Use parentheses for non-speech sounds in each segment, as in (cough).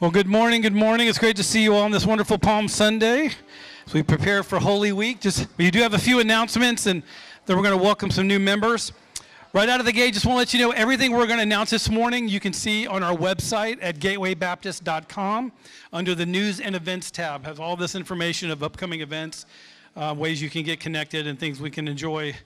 Well, good morning. Good morning. It's great to see you all on this wonderful Palm Sunday as we prepare for Holy Week. Just we do have a few announcements, and then we're going to welcome some new members. Right out of the gate, just want to let you know everything we're going to announce this morning you can see on our website at gatewaybaptist.com under the News and Events tab. Has all this information of upcoming events, uh, ways you can get connected, and things we can enjoy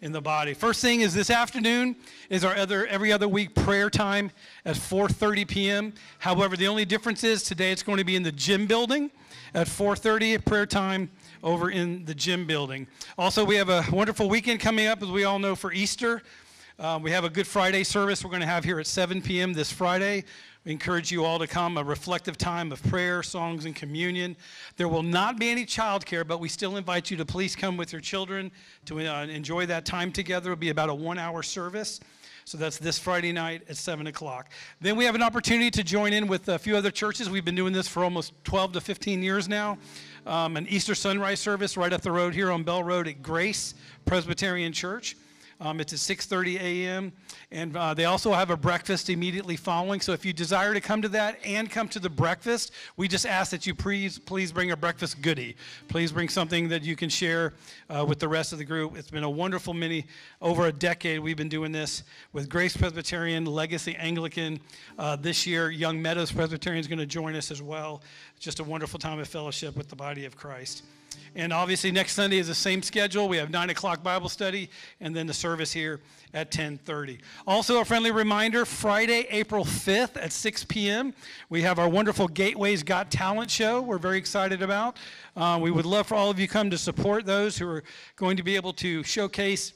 in the body. First thing is this afternoon is our other every other week prayer time at 4:30 p.m. However, the only difference is today it's going to be in the gym building at 4:30 prayer time over in the gym building. Also, we have a wonderful weekend coming up as we all know for Easter. Um, we have a Good Friday service we're going to have here at 7 p.m. this Friday. Encourage you all to come, a reflective time of prayer, songs, and communion. There will not be any childcare, but we still invite you to please come with your children to uh, enjoy that time together. It'll be about a one hour service. So that's this Friday night at 7 o'clock. Then we have an opportunity to join in with a few other churches. We've been doing this for almost 12 to 15 years now. Um, an Easter sunrise service right up the road here on Bell Road at Grace Presbyterian Church. Um, it's at 6:30 a.m. and uh, they also have a breakfast immediately following. So if you desire to come to that and come to the breakfast, we just ask that you please please bring a breakfast goodie. Please bring something that you can share uh, with the rest of the group. It's been a wonderful many over a decade. We've been doing this with Grace Presbyterian, Legacy Anglican. Uh, this year, Young Meadows Presbyterian is going to join us as well. Just a wonderful time of fellowship with the body of Christ. And obviously, next Sunday is the same schedule. We have 9 o'clock Bible study and then the service here at 10.30. Also, a friendly reminder, Friday, April 5th at 6 p.m., we have our wonderful Gateways Got Talent show we're very excited about. Uh, we would love for all of you come to support those who are going to be able to showcase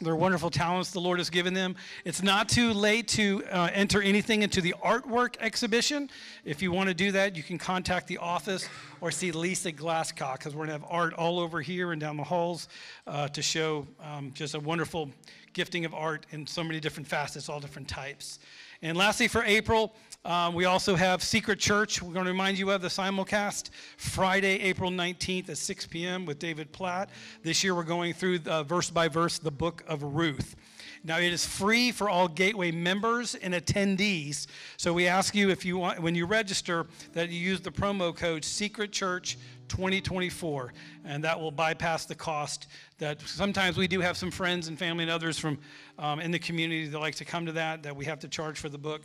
their wonderful talents the Lord has given them. It's not too late to uh, enter anything into the artwork exhibition. If you want to do that, you can contact the office or see Lisa Glasscock because we're going to have art all over here and down the halls uh, to show um, just a wonderful gifting of art in so many different facets, all different types. And lastly, for April, um, we also have Secret Church. We're going to remind you of the simulcast Friday, April 19th at 6 p.m. with David Platt. This year we're going through uh, verse by verse the book of Ruth. Now it is free for all Gateway members and attendees. So we ask you if you want when you register that you use the promo code Secret Church 2024, and that will bypass the cost. That sometimes we do have some friends and family and others from um, in the community that like to come to that. That we have to charge for the book,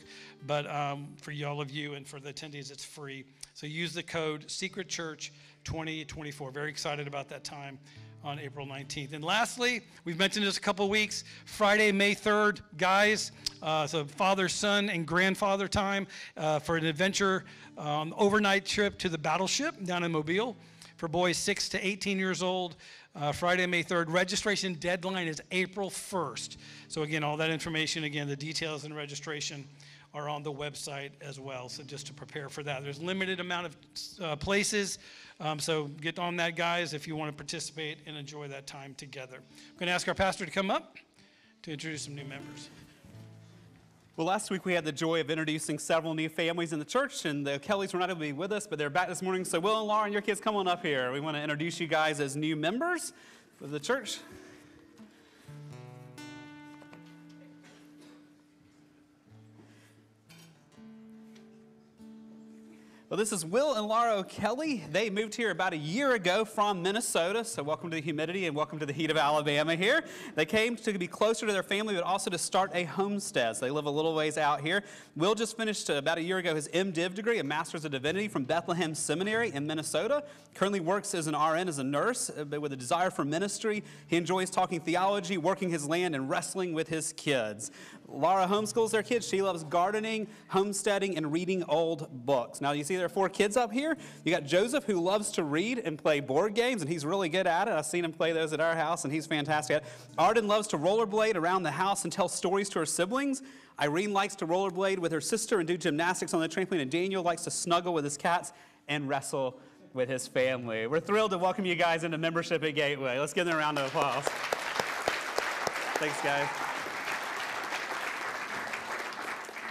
but um, for all of you and for the attendees, it's free. So use the code Secret Church 2024. Very excited about that time on April 19th. And lastly, we've mentioned this a couple weeks. Friday, May 3rd, guys. Uh, so father, son, and grandfather time uh, for an adventure um, overnight trip to the battleship down in Mobile for boys 6 to 18 years old. Uh, Friday, May 3rd. Registration deadline is April 1st. So, again, all that information, again, the details and registration are on the website as well. So, just to prepare for that, there's limited amount of uh, places. Um, so, get on that, guys, if you want to participate and enjoy that time together. I'm going to ask our pastor to come up to introduce some new members. Well, last week we had the joy of introducing several new families in the church, and the Kellys were not able to be with us, but they're back this morning. So, Will and Laura and your kids, come on up here. We want to introduce you guys as new members of the church. Well, this is Will and Laura O'Kelly. They moved here about a year ago from Minnesota, so welcome to the humidity and welcome to the heat of Alabama here. They came to be closer to their family, but also to start a homestead. So they live a little ways out here. Will just finished uh, about a year ago his MDiv degree, a Master's of Divinity from Bethlehem Seminary in Minnesota. Currently works as an RN, as a nurse, uh, but with a desire for ministry. He enjoys talking theology, working his land, and wrestling with his kids. Laura homeschools their kids. She loves gardening, homesteading, and reading old books. Now, you see there are four kids up here. You got Joseph, who loves to read and play board games, and he's really good at it. I've seen him play those at our house, and he's fantastic at it. Arden loves to rollerblade around the house and tell stories to her siblings. Irene likes to rollerblade with her sister and do gymnastics on the trampoline, and Daniel likes to snuggle with his cats and wrestle with his family. We're thrilled to welcome you guys into membership at Gateway. Let's give them a round of applause. Thanks, guys.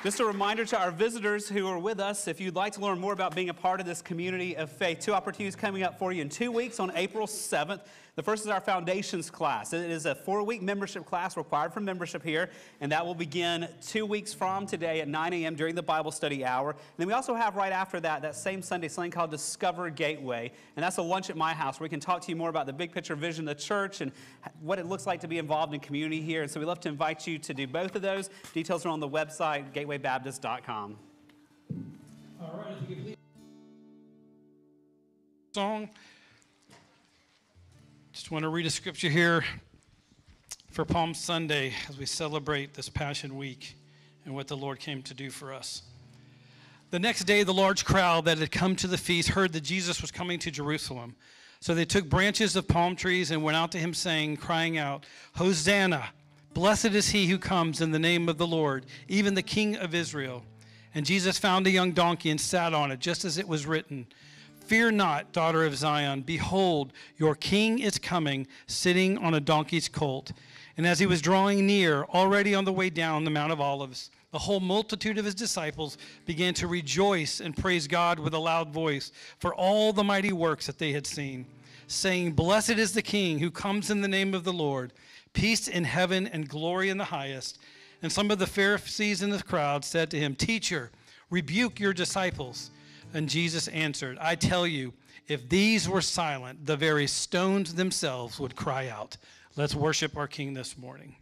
Just a reminder to our visitors who are with us if you'd like to learn more about being a part of this community of faith, two opportunities coming up for you in two weeks on April 7th. The first is our foundations class. It is a four week membership class required for membership here, and that will begin two weeks from today at 9 a.m. during the Bible study hour. And then we also have right after that, that same Sunday, something called Discover Gateway. And that's a lunch at my house where we can talk to you more about the big picture vision of the church and what it looks like to be involved in community here. And so we love to invite you to do both of those. Details are on the website, gatewaybaptist.com. All right, if you could please. Song. Just want to read a scripture here for Palm Sunday as we celebrate this Passion Week and what the Lord came to do for us. The next day, the large crowd that had come to the feast heard that Jesus was coming to Jerusalem. So they took branches of palm trees and went out to him, saying, crying out, Hosanna! Blessed is he who comes in the name of the Lord, even the King of Israel. And Jesus found a young donkey and sat on it, just as it was written. Fear not, daughter of Zion. Behold, your king is coming, sitting on a donkey's colt. And as he was drawing near, already on the way down the Mount of Olives, the whole multitude of his disciples began to rejoice and praise God with a loud voice for all the mighty works that they had seen, saying, Blessed is the King who comes in the name of the Lord, peace in heaven and glory in the highest. And some of the Pharisees in the crowd said to him, Teacher, rebuke your disciples. And Jesus answered, I tell you, if these were silent, the very stones themselves would cry out. Let's worship our King this morning.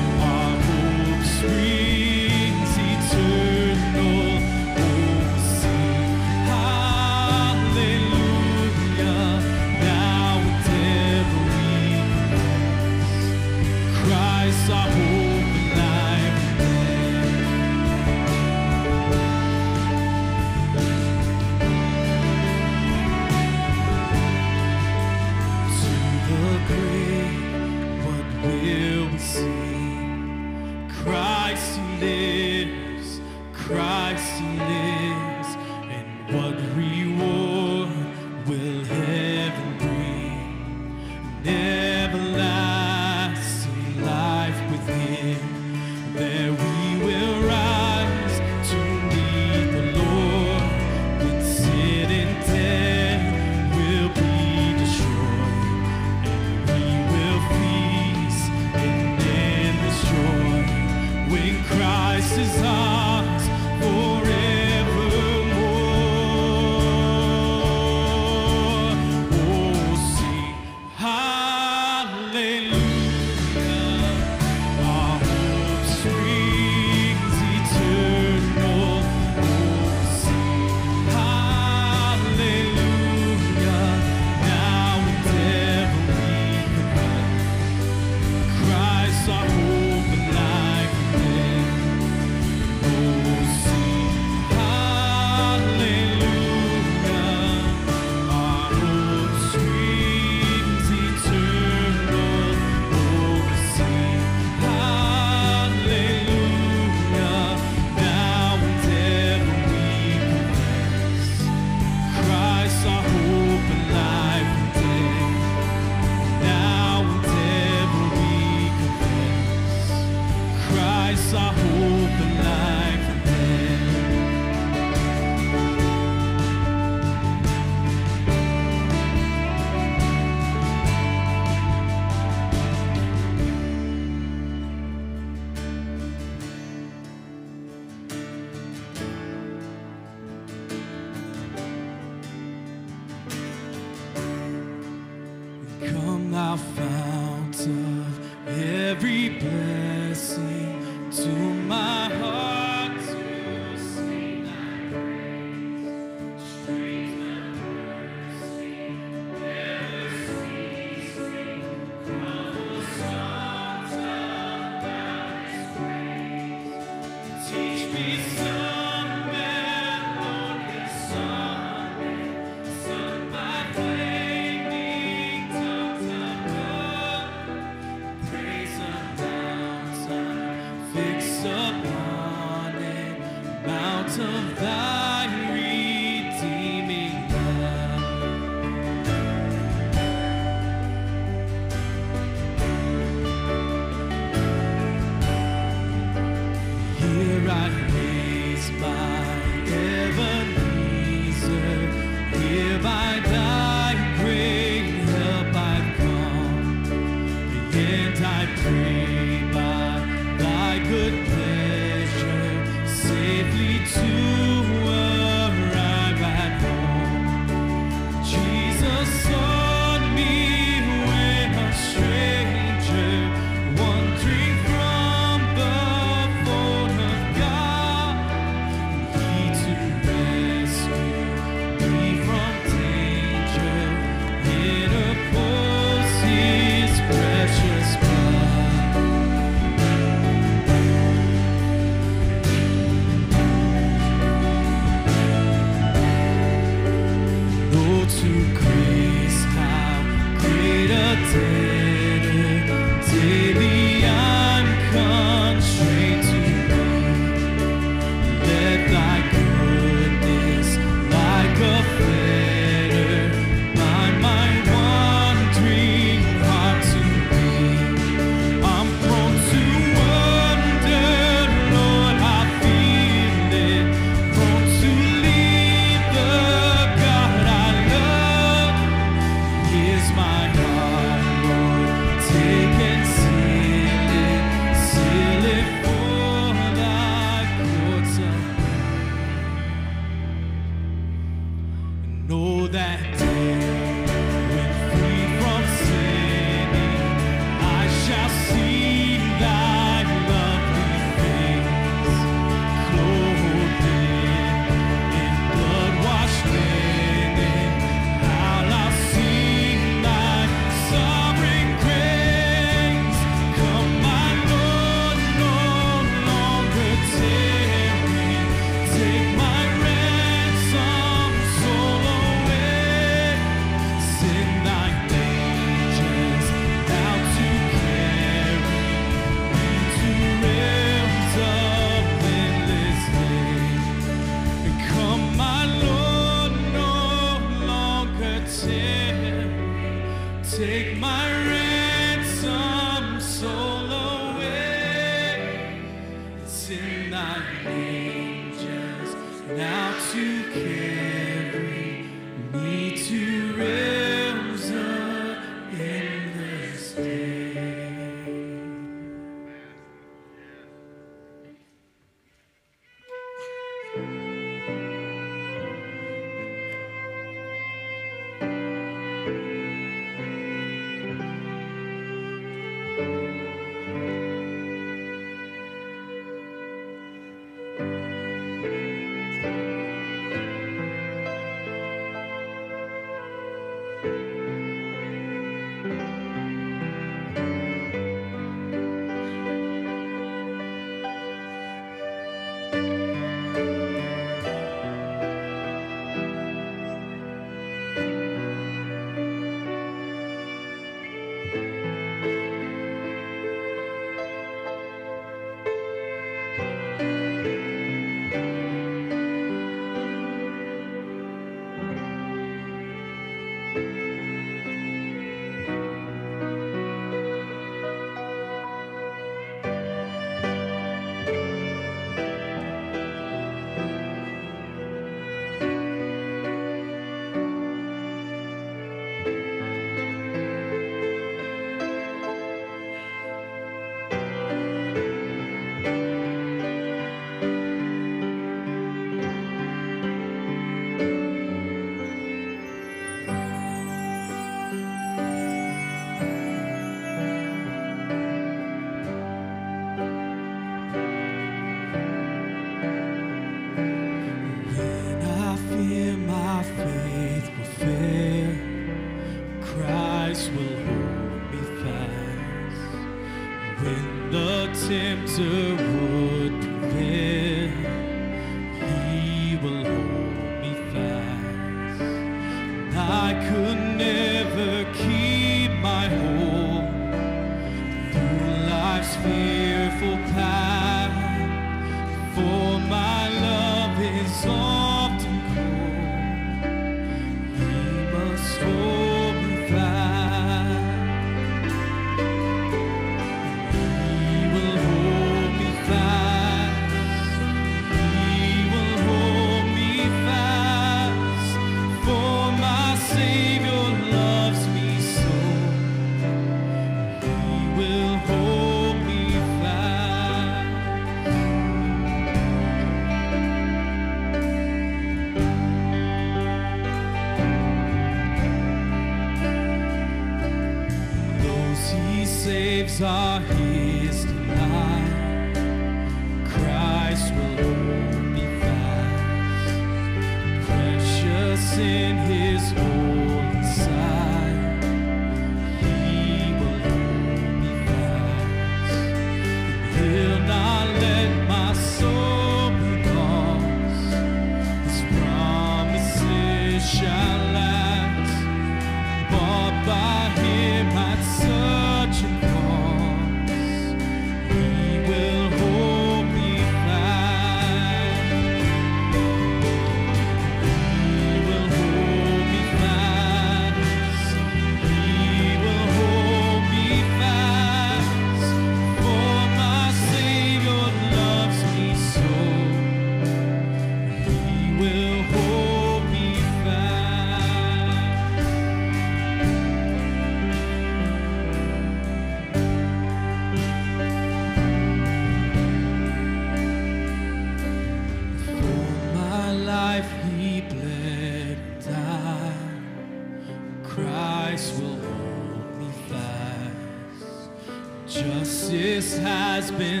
Has been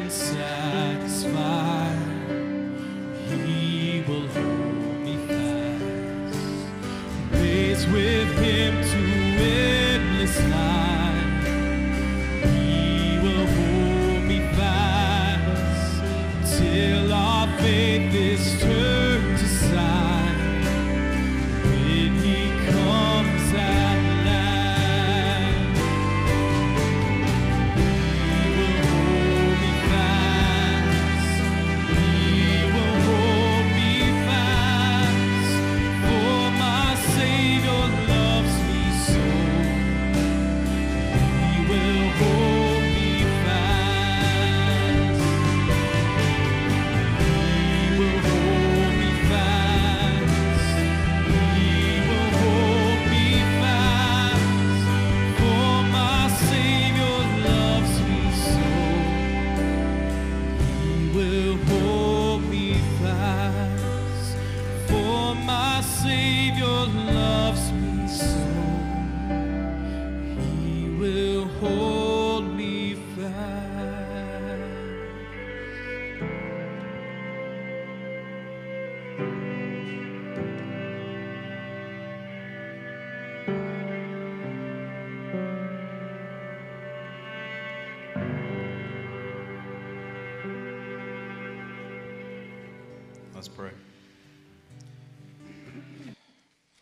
will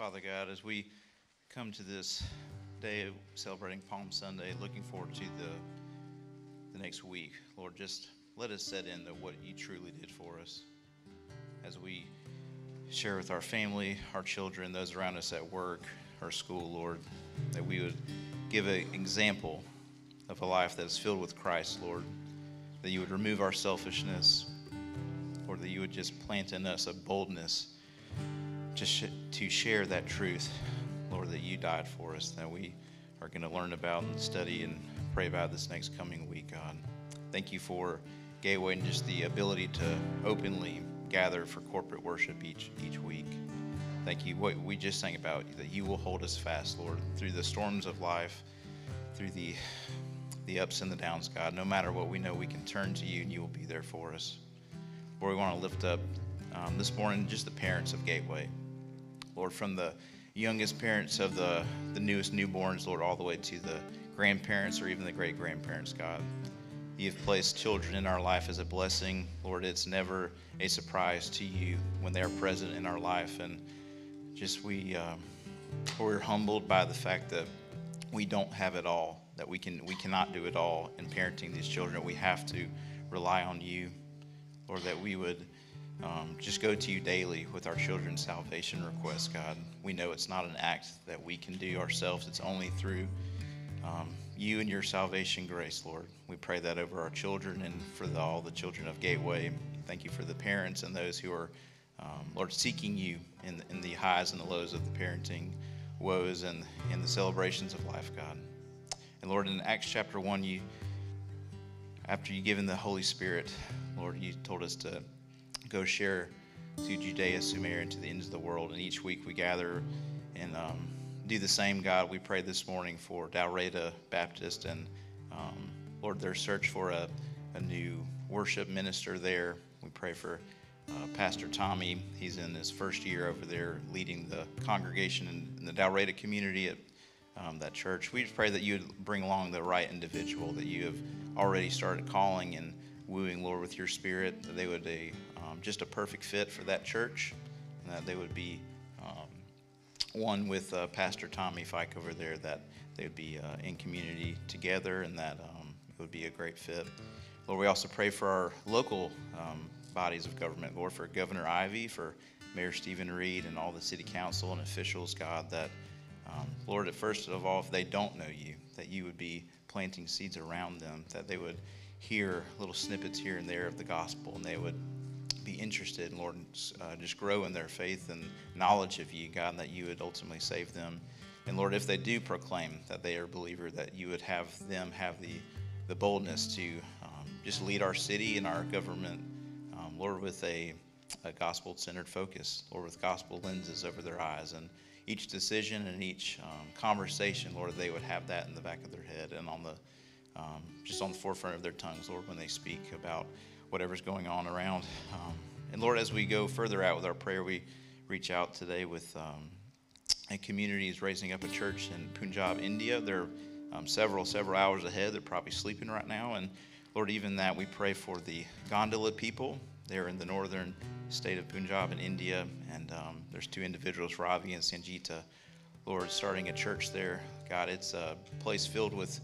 Father God, as we come to this day of celebrating Palm Sunday, looking forward to the the next week, Lord, just let us set in to what you truly did for us. As we share with our family, our children, those around us at work, our school, Lord, that we would give an example of a life that is filled with Christ, Lord. That you would remove our selfishness, or that you would just plant in us a boldness to, sh- to share that truth, Lord, that you died for us, that we are going to learn about and study and pray about this next coming week, God. Thank you for Gateway and just the ability to openly gather for corporate worship each, each week. Thank you. What we just sang about, that you will hold us fast, Lord, through the storms of life, through the, the ups and the downs, God. No matter what, we know we can turn to you and you will be there for us. Lord, we want to lift up um, this morning just the parents of Gateway. Lord, from the youngest parents of the, the newest newborns, Lord, all the way to the grandparents or even the great grandparents, God. you've placed children in our life as a blessing. Lord, it's never a surprise to you when they are present in our life. And just we, um, we're humbled by the fact that we don't have it all, that we, can, we cannot do it all in parenting these children. We have to rely on you, Lord, that we would um, just go to you daily with our children's salvation requests, God. We know it's not an act that we can do ourselves, it's only through um, you and your salvation grace, Lord. We pray that over our children and for the, all the children of Gateway. Thank you for the parents and those who are, um, Lord, seeking you in, in the highs and the lows of the parenting woes and in the celebrations of life, God. And Lord, in Acts chapter 1, you after you given the Holy Spirit, Lord, you told us to go share to Judea, Samaria, and to the ends of the world. And each week we gather and um, do the same, God. We pray this morning for Dalraida Baptist and, um, Lord, their search for a, a new worship minister there. We pray for uh, Pastor Tommy. He's in his first year over there leading the congregation in, in the Dalraida community at um, that church. We just pray that you would bring along the right individual that you have already started calling and wooing, Lord, with your spirit, that they would be um, just a perfect fit for that church, and that they would be um, one with uh, Pastor Tommy Fike over there, that they would be uh, in community together, and that um, it would be a great fit. Lord, we also pray for our local um, bodies of government, Lord, for Governor Ivey, for Mayor Steven Reed, and all the city council and officials, God, that, um, Lord, at first of all, if they don't know you, that you would be planting seeds around them, that they would hear little snippets here and there of the gospel, and they would be interested, Lord, uh, just grow in their faith and knowledge of you, God, that you would ultimately save them. And Lord, if they do proclaim that they are a believer, that you would have them have the, the boldness to um, just lead our city and our government, um, Lord, with a, a gospel centered focus, Lord, with gospel lenses over their eyes. And each decision and each um, conversation, Lord, they would have that in the back of their head and on the um, just on the forefront of their tongues, Lord, when they speak about whatever's going on around. Um, and Lord, as we go further out with our prayer, we reach out today with um, a community is raising up a church in Punjab, India. They're um, several, several hours ahead. They're probably sleeping right now. And Lord, even that, we pray for the Gondola people. They're in the northern state of Punjab in India. And um, there's two individuals, Ravi and Sanjita. Lord, starting a church there. God, it's a place filled with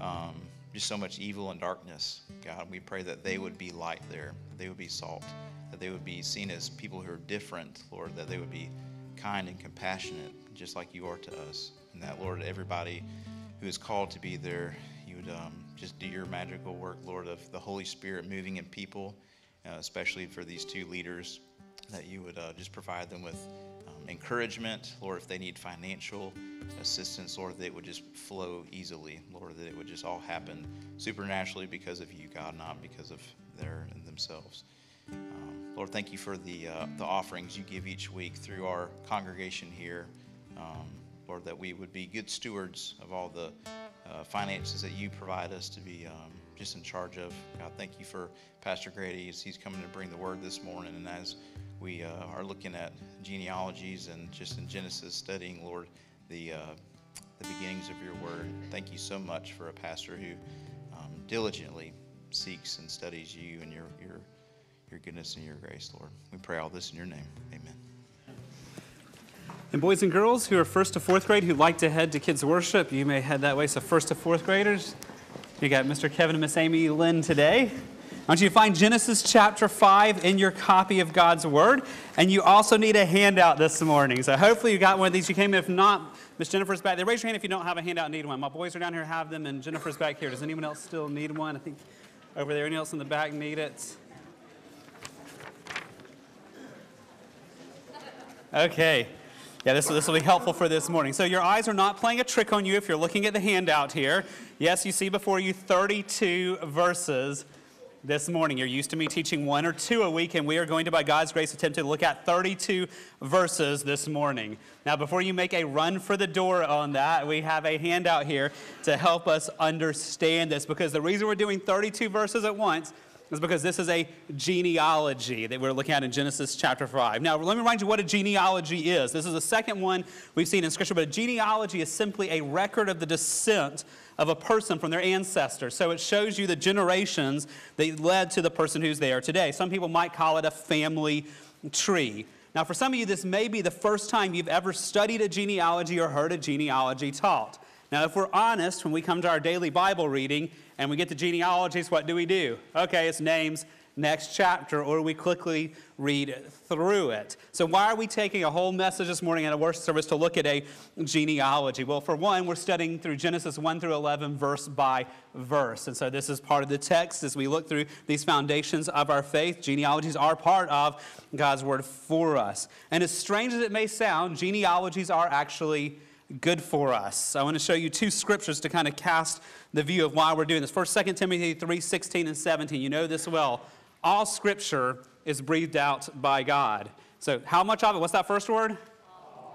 um, just so much evil and darkness. God, we pray that they would be light there, they would be salt, that they would be seen as people who are different, Lord, that they would be kind and compassionate, just like you are to us. And that, Lord, everybody who is called to be there, you would um, just do your magical work, Lord, of the Holy Spirit moving in people, uh, especially for these two leaders, that you would uh, just provide them with encouragement, Lord, if they need financial assistance, Lord, that it would just flow easily, Lord, that it would just all happen supernaturally because of you, God, not because of their and themselves. Um, Lord, thank you for the uh, the offerings you give each week through our congregation here. Um, Lord, that we would be good stewards of all the uh, finances that you provide us to be um, just in charge of. God, thank you for Pastor Grady as he's coming to bring the word this morning, and as we uh, are looking at genealogies and just in Genesis studying, Lord, the, uh, the beginnings of your word. Thank you so much for a pastor who um, diligently seeks and studies you and your, your, your goodness and your grace, Lord. We pray all this in your name. Amen. And boys and girls who are first to fourth grade who'd like to head to kids' worship, you may head that way. So, first to fourth graders, you got Mr. Kevin and Miss Amy Lynn today. I want you to find Genesis chapter 5 in your copy of God's Word. And you also need a handout this morning. So hopefully you got one of these. You came in. If not, Miss Jennifer's back there. Raise your hand if you don't have a handout and need one. My boys are down here, have them, and Jennifer's back here. Does anyone else still need one? I think over there. Anyone else in the back need it? Okay. Yeah, this, this will be helpful for this morning. So, your eyes are not playing a trick on you if you're looking at the handout here. Yes, you see before you 32 verses this morning. You're used to me teaching one or two a week, and we are going to, by God's grace, attempt to look at 32 verses this morning. Now, before you make a run for the door on that, we have a handout here to help us understand this because the reason we're doing 32 verses at once is because this is a genealogy that we're looking at in Genesis chapter 5. Now, let me remind you what a genealogy is. This is the second one we've seen in Scripture, but a genealogy is simply a record of the descent of a person from their ancestors. So it shows you the generations that led to the person who's there today. Some people might call it a family tree. Now, for some of you, this may be the first time you've ever studied a genealogy or heard a genealogy taught. Now, if we're honest, when we come to our daily Bible reading and we get to genealogies, what do we do? Okay, it's names, next chapter, or we quickly read through it. So, why are we taking a whole message this morning at a worship service to look at a genealogy? Well, for one, we're studying through Genesis 1 through 11, verse by verse. And so, this is part of the text as we look through these foundations of our faith. Genealogies are part of God's word for us. And as strange as it may sound, genealogies are actually good for us. I want to show you two scriptures to kind of cast the view of why we're doing this. First, 2 Timothy 3 16 and 17. You know this well. All scripture is breathed out by God. So, how much of it? What's that first word?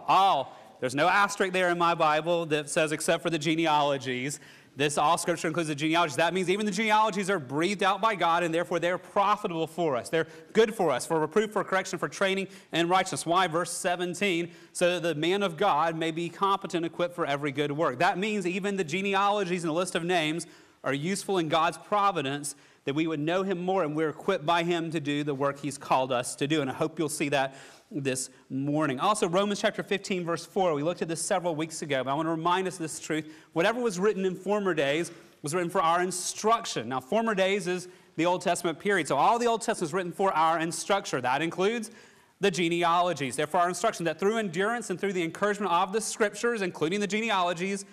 All. There's no asterisk there in my Bible that says except for the genealogies. This all scripture includes the genealogies. That means even the genealogies are breathed out by God, and therefore they're profitable for us. They're good for us, for reproof, for correction, for training, and righteousness. Why? Verse 17, so that the man of God may be competent, equipped for every good work. That means even the genealogies and the list of names are useful in God's providence, that we would know him more and we're equipped by him to do the work he's called us to do. And I hope you'll see that this morning. Also, Romans chapter 15, verse 4. We looked at this several weeks ago, but I want to remind us this truth. Whatever was written in former days was written for our instruction. Now, former days is the Old Testament period. So, all the Old Testament is written for our instruction. That includes the genealogies. Therefore, our instruction that through endurance and through the encouragement of the scriptures, including the genealogies,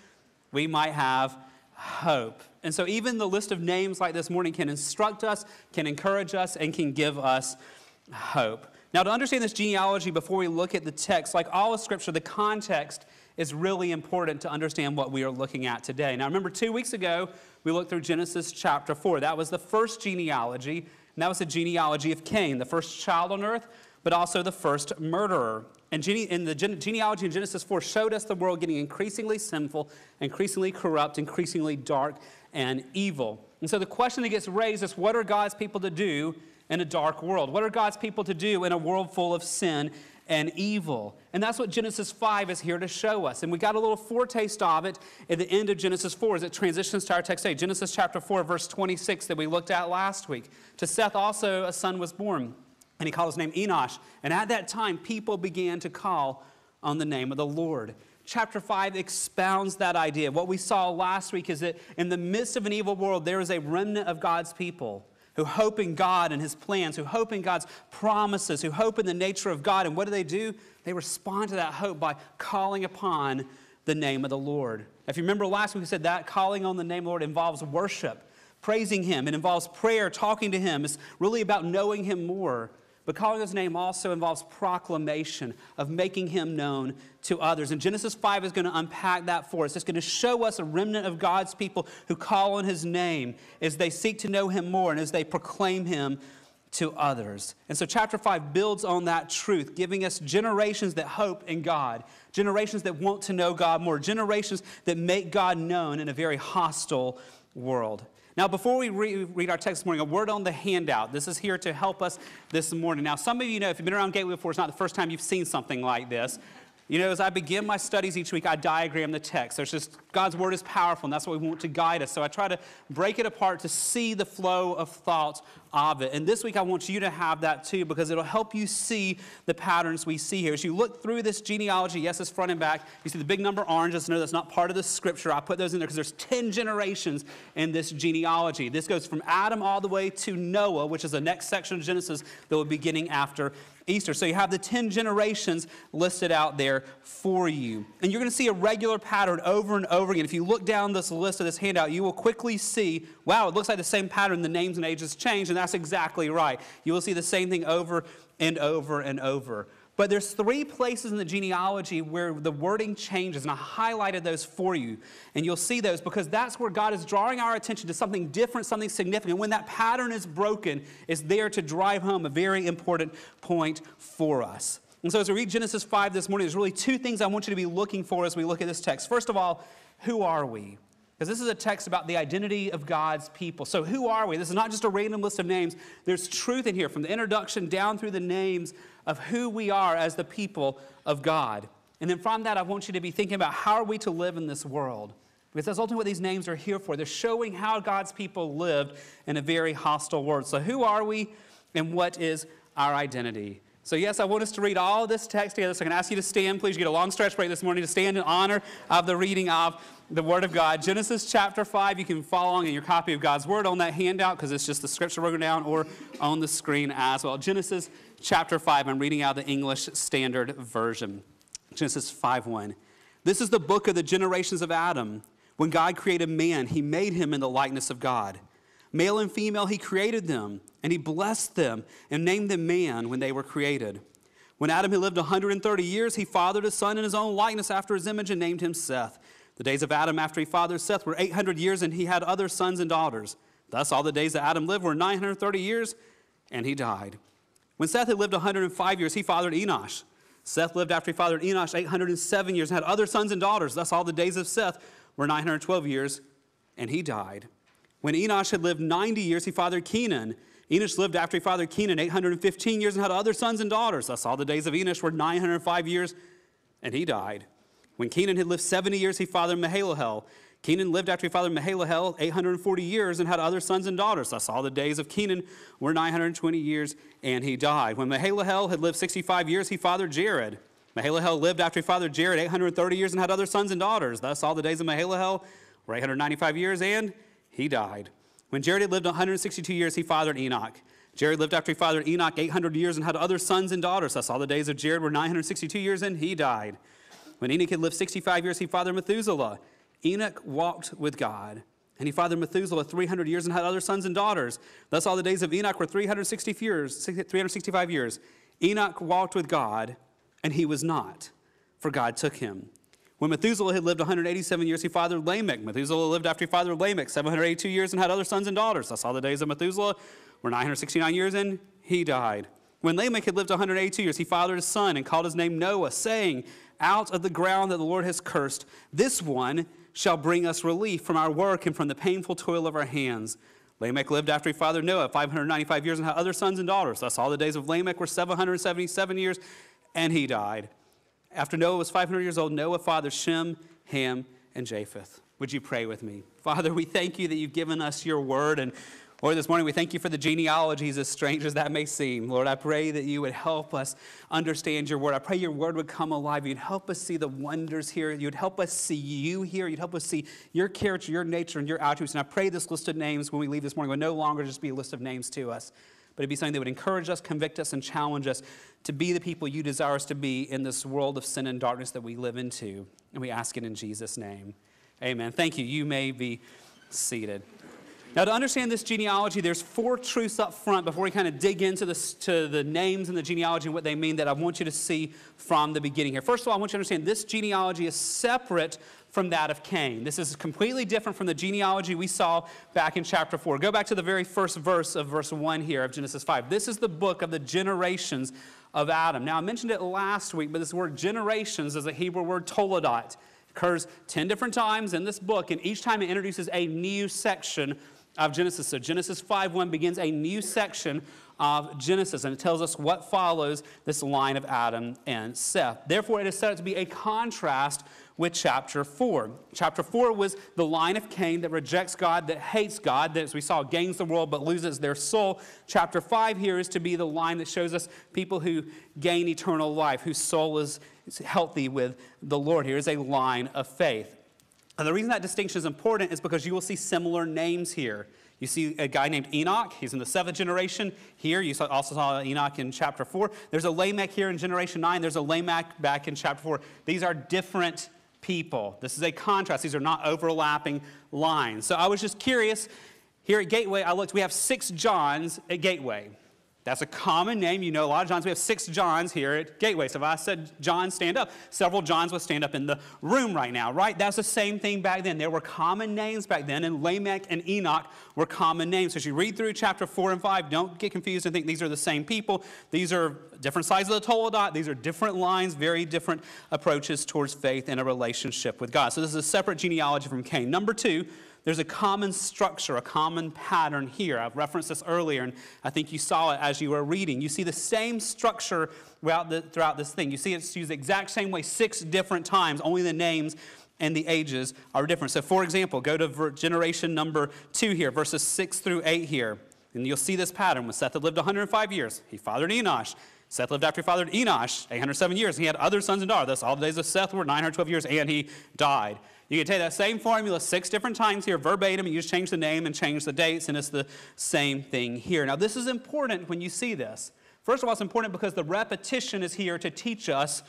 we might have hope. And so, even the list of names like this morning can instruct us, can encourage us, and can give us hope. Now, to understand this genealogy before we look at the text, like all of Scripture, the context is really important to understand what we are looking at today. Now, remember, two weeks ago, we looked through Genesis chapter 4. That was the first genealogy, and that was the genealogy of Cain, the first child on earth, but also the first murderer. And the gene- genealogy in Genesis 4 showed us the world getting increasingly sinful, increasingly corrupt, increasingly dark and evil. And so the question that gets raised is what are God's people to do in a dark world? What are God's people to do in a world full of sin and evil? And that's what Genesis 5 is here to show us. And we got a little foretaste of it at the end of Genesis 4 as it transitions to our text today. Genesis chapter 4, verse 26 that we looked at last week. To Seth also a son was born, and he called his name Enosh. And at that time, people began to call on the name of the Lord chapter 5 expounds that idea. What we saw last week is that in the midst of an evil world, there is a remnant of God's people who hope in God and His plans, who hope in God's promises, who hope in the nature of God. And what do they do? They respond to that hope by calling upon the name of the Lord. If you remember last week, we said that calling on the name of the Lord involves worship, praising Him. It involves prayer, talking to Him. It's really about knowing Him more. But calling his name also involves proclamation of making him known to others. And Genesis 5 is going to unpack that for us. It's going to show us a remnant of God's people who call on his name as they seek to know him more and as they proclaim him to others. And so, chapter 5 builds on that truth, giving us generations that hope in God, generations that want to know God more, generations that make God known in a very hostile world. Now, before we re- read our text this morning, a word on the handout. This is here to help us this morning. Now, some of you know, if you've been around Gateway before, it's not the first time you've seen something like this. You know, as I begin my studies each week, I diagram the text. There's just God's word is powerful, and that's what we want to guide us. So I try to break it apart to see the flow of thought of it. And this week, I want you to have that too, because it'll help you see the patterns we see here. As you look through this genealogy, yes, it's front and back. You see the big number orange. Just know that's not part of the scripture. I put those in there because there's 10 generations in this genealogy. This goes from Adam all the way to Noah, which is the next section of Genesis that will be beginning after Easter. So you have the 10 generations listed out there for you. And you're going to see a regular pattern over and over again. If you look down this list of this handout, you will quickly see, wow, it looks like the same pattern. The names and ages change, and that's exactly right. You will see the same thing over and over and over. But there's three places in the genealogy where the wording changes, and I highlighted those for you. And you'll see those because that's where God is drawing our attention to something different, something significant. When that pattern is broken, it's there to drive home a very important point for us. And so as we read Genesis 5 this morning, there's really two things I want you to be looking for as we look at this text. First of all, who are we? because this is a text about the identity of God's people. So, who are we? This is not just a random list of names. There's truth in here from the introduction down through the names of who we are as the people of God. And then from that, I want you to be thinking about how are we to live in this world? Because that's ultimately what these names are here for. They're showing how God's people lived in a very hostile world. So, who are we and what is our identity? So, yes, I want us to read all this text together. So, I'm going to ask you to stand. Please get a long stretch break this morning to stand in honor of the reading of the Word of God. Genesis chapter 5. You can follow along in your copy of God's Word on that handout because it's just the scripture written down or on the screen as well. Genesis chapter 5. I'm reading out the English Standard Version. Genesis 5 1. This is the book of the generations of Adam. When God created man, he made him in the likeness of God. Male and female, he created them, and he blessed them and named them man when they were created. When Adam had lived 130 years, he fathered a son in his own likeness after his image and named him Seth. The days of Adam after he fathered Seth were 800 years, and he had other sons and daughters. Thus, all the days that Adam lived were 930 years, and he died. When Seth had lived 105 years, he fathered Enosh. Seth lived after he fathered Enosh 807 years and had other sons and daughters. Thus, all the days of Seth were 912 years, and he died. When Enosh had lived 90 years, he fathered Kenan. Enosh lived after he fathered Kenan 815 years and had other sons and daughters. Thus, all the days of Enosh were 905 years, and he died. When Kenan had lived 70 years, he fathered Mahalalel. Kenan lived after he fathered Mahalalel 840 years and had other sons and daughters. Thus, all the days of Kenan were 920 years, and he died. When Mahalalel had lived 65 years, he fathered Jared. Mahalalel lived after he fathered Jared 830 years and had other sons and daughters. Thus, all the days of Mahalalel were 895 years, and he died. When Jared lived 162 years, he fathered Enoch. Jared lived after he fathered Enoch 800 years and had other sons and daughters. Thus, all the days of Jared were 962 years, and he died. When Enoch had lived 65 years, he fathered Methuselah. Enoch walked with God, and he fathered Methuselah 300 years and had other sons and daughters. Thus, all the days of Enoch were 360 years, 365 years. Enoch walked with God, and he was not, for God took him. When Methuselah had lived 187 years, he fathered Lamech. Methuselah lived after he fathered Lamech 782 years and had other sons and daughters. Thus, all the days of Methuselah were 969 years, and he died. When Lamech had lived 182 years, he fathered a son and called his name Noah, saying, Out of the ground that the Lord has cursed, this one shall bring us relief from our work and from the painful toil of our hands. Lamech lived after he fathered Noah 595 years and had other sons and daughters. Thus, all the days of Lamech were 777 years, and he died. After Noah was 500 years old, Noah fathered Shem, Ham, and Japheth. Would you pray with me? Father, we thank you that you've given us your word. And Lord, this morning we thank you for the genealogies, as strange as that may seem. Lord, I pray that you would help us understand your word. I pray your word would come alive. You'd help us see the wonders here. You'd help us see you here. You'd help us see your character, your nature, and your attributes. And I pray this list of names when we leave this morning would no longer just be a list of names to us, but it'd be something that would encourage us, convict us, and challenge us to be the people you desire us to be in this world of sin and darkness that we live into. And we ask it in Jesus' name. Amen. Thank you. You may be seated. Now, to understand this genealogy, there's four truths up front before we kind of dig into this, to the names and the genealogy and what they mean that I want you to see from the beginning here. First of all, I want you to understand this genealogy is separate from that of Cain. This is completely different from the genealogy we saw back in chapter 4. Go back to the very first verse of verse 1 here of Genesis 5. This is the book of the generations of Adam. Now, I mentioned it last week, but this word generations is a Hebrew word toledot. It occurs 10 different times in this book, and each time it introduces a new section of Genesis. So Genesis 5:1 begins a new section of Genesis, and it tells us what follows this line of Adam and Seth. Therefore, it is set up to be a contrast with chapter 4. Chapter 4 was the line of Cain that rejects God, that hates God, that, as we saw, gains the world but loses their soul. Chapter 5 here is to be the line that shows us people who gain eternal life, whose soul is healthy with the Lord. Here is a line of faith. And the reason that distinction is important is because you will see similar names here. You see a guy named Enoch. He's in the seventh generation here. You also saw Enoch in chapter 4. There's a Lamech here in generation 9. There's a Lamech back in chapter 4. These are different people. This is a contrast. These are not overlapping lines. So I was just curious. Here at Gateway, I looked, we have six Johns at Gateway. That's a common name. You know a lot of Johns. We have six Johns here at Gateway. So if I said John, stand up, several Johns would stand up in the room right now, right? That's the same thing back then. There were common names back then, and Lamech and Enoch were common names. So as you read through chapter 4 and 5, don't get confused and think these are the same people. These are different sides of the Toledot. These are different lines, very different approaches towards faith and a relationship with God. So this is a separate genealogy from Cain. Number two, there's a common structure, a common pattern here. I've referenced this earlier, and I think you saw it as you were reading. You see the same structure throughout, the, throughout this thing. You see it's used the exact same way six different times, only the names and the ages are different. So, for example, go to generation number two here, verses six through eight here, and you'll see this pattern. When Seth had lived 105 years, he fathered Enosh. Seth lived after he fathered Enosh 807 years. and He had other sons and daughters. Thus, all the days of Seth were 912 years, and he died. You can take that same formula six different times here, verbatim, and you just change the name and change the dates, and it's the same thing here. Now, this is important when you see this. First of all, it's important because the repetition is here to teach us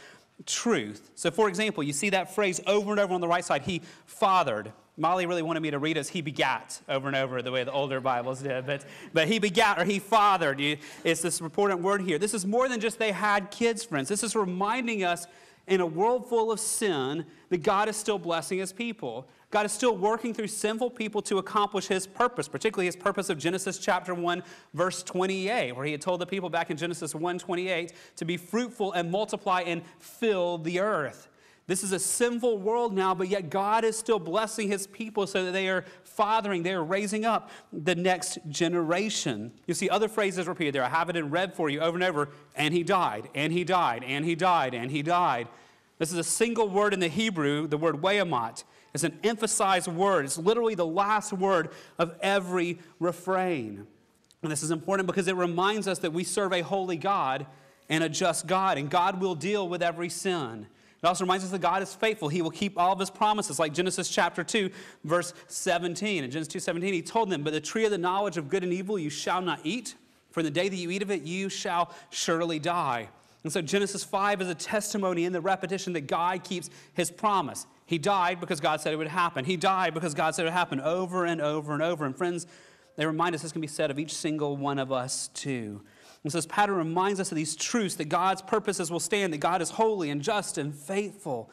truth. So, for example, you see that phrase over and over on the right side, he fathered. Molly really wanted me to read as he begat over and over the way the older Bibles did, but, but he begat or he fathered. It's this important word here. This is more than just they had kids, friends. This is reminding us in a world full of sin that God is still blessing his people. God is still working through sinful people to accomplish his purpose, particularly his purpose of Genesis chapter 1 verse 28, where he had told the people back in Genesis 1:28 to be fruitful and multiply and fill the earth. This is a sinful world now, but yet God is still blessing his people so that they are fathering, they are raising up the next generation. You see other phrases repeated there. I have it in red for you over and over. And he died, and he died, and he died, and he died. This is a single word in the Hebrew, the word wayamot. It's an emphasized word. It's literally the last word of every refrain. And this is important because it reminds us that we serve a holy God and a just God, and God will deal with every sin. It also reminds us that God is faithful. He will keep all of his promises, like Genesis chapter 2, verse 17. In Genesis 2 17, he told them, But the tree of the knowledge of good and evil you shall not eat, for in the day that you eat of it, you shall surely die. And so Genesis 5 is a testimony in the repetition that God keeps his promise. He died because God said it would happen. He died because God said it would happen over and over and over. And friends, they remind us this can be said of each single one of us too. And so this pattern reminds us of these truths that God's purposes will stand, that God is holy and just and faithful.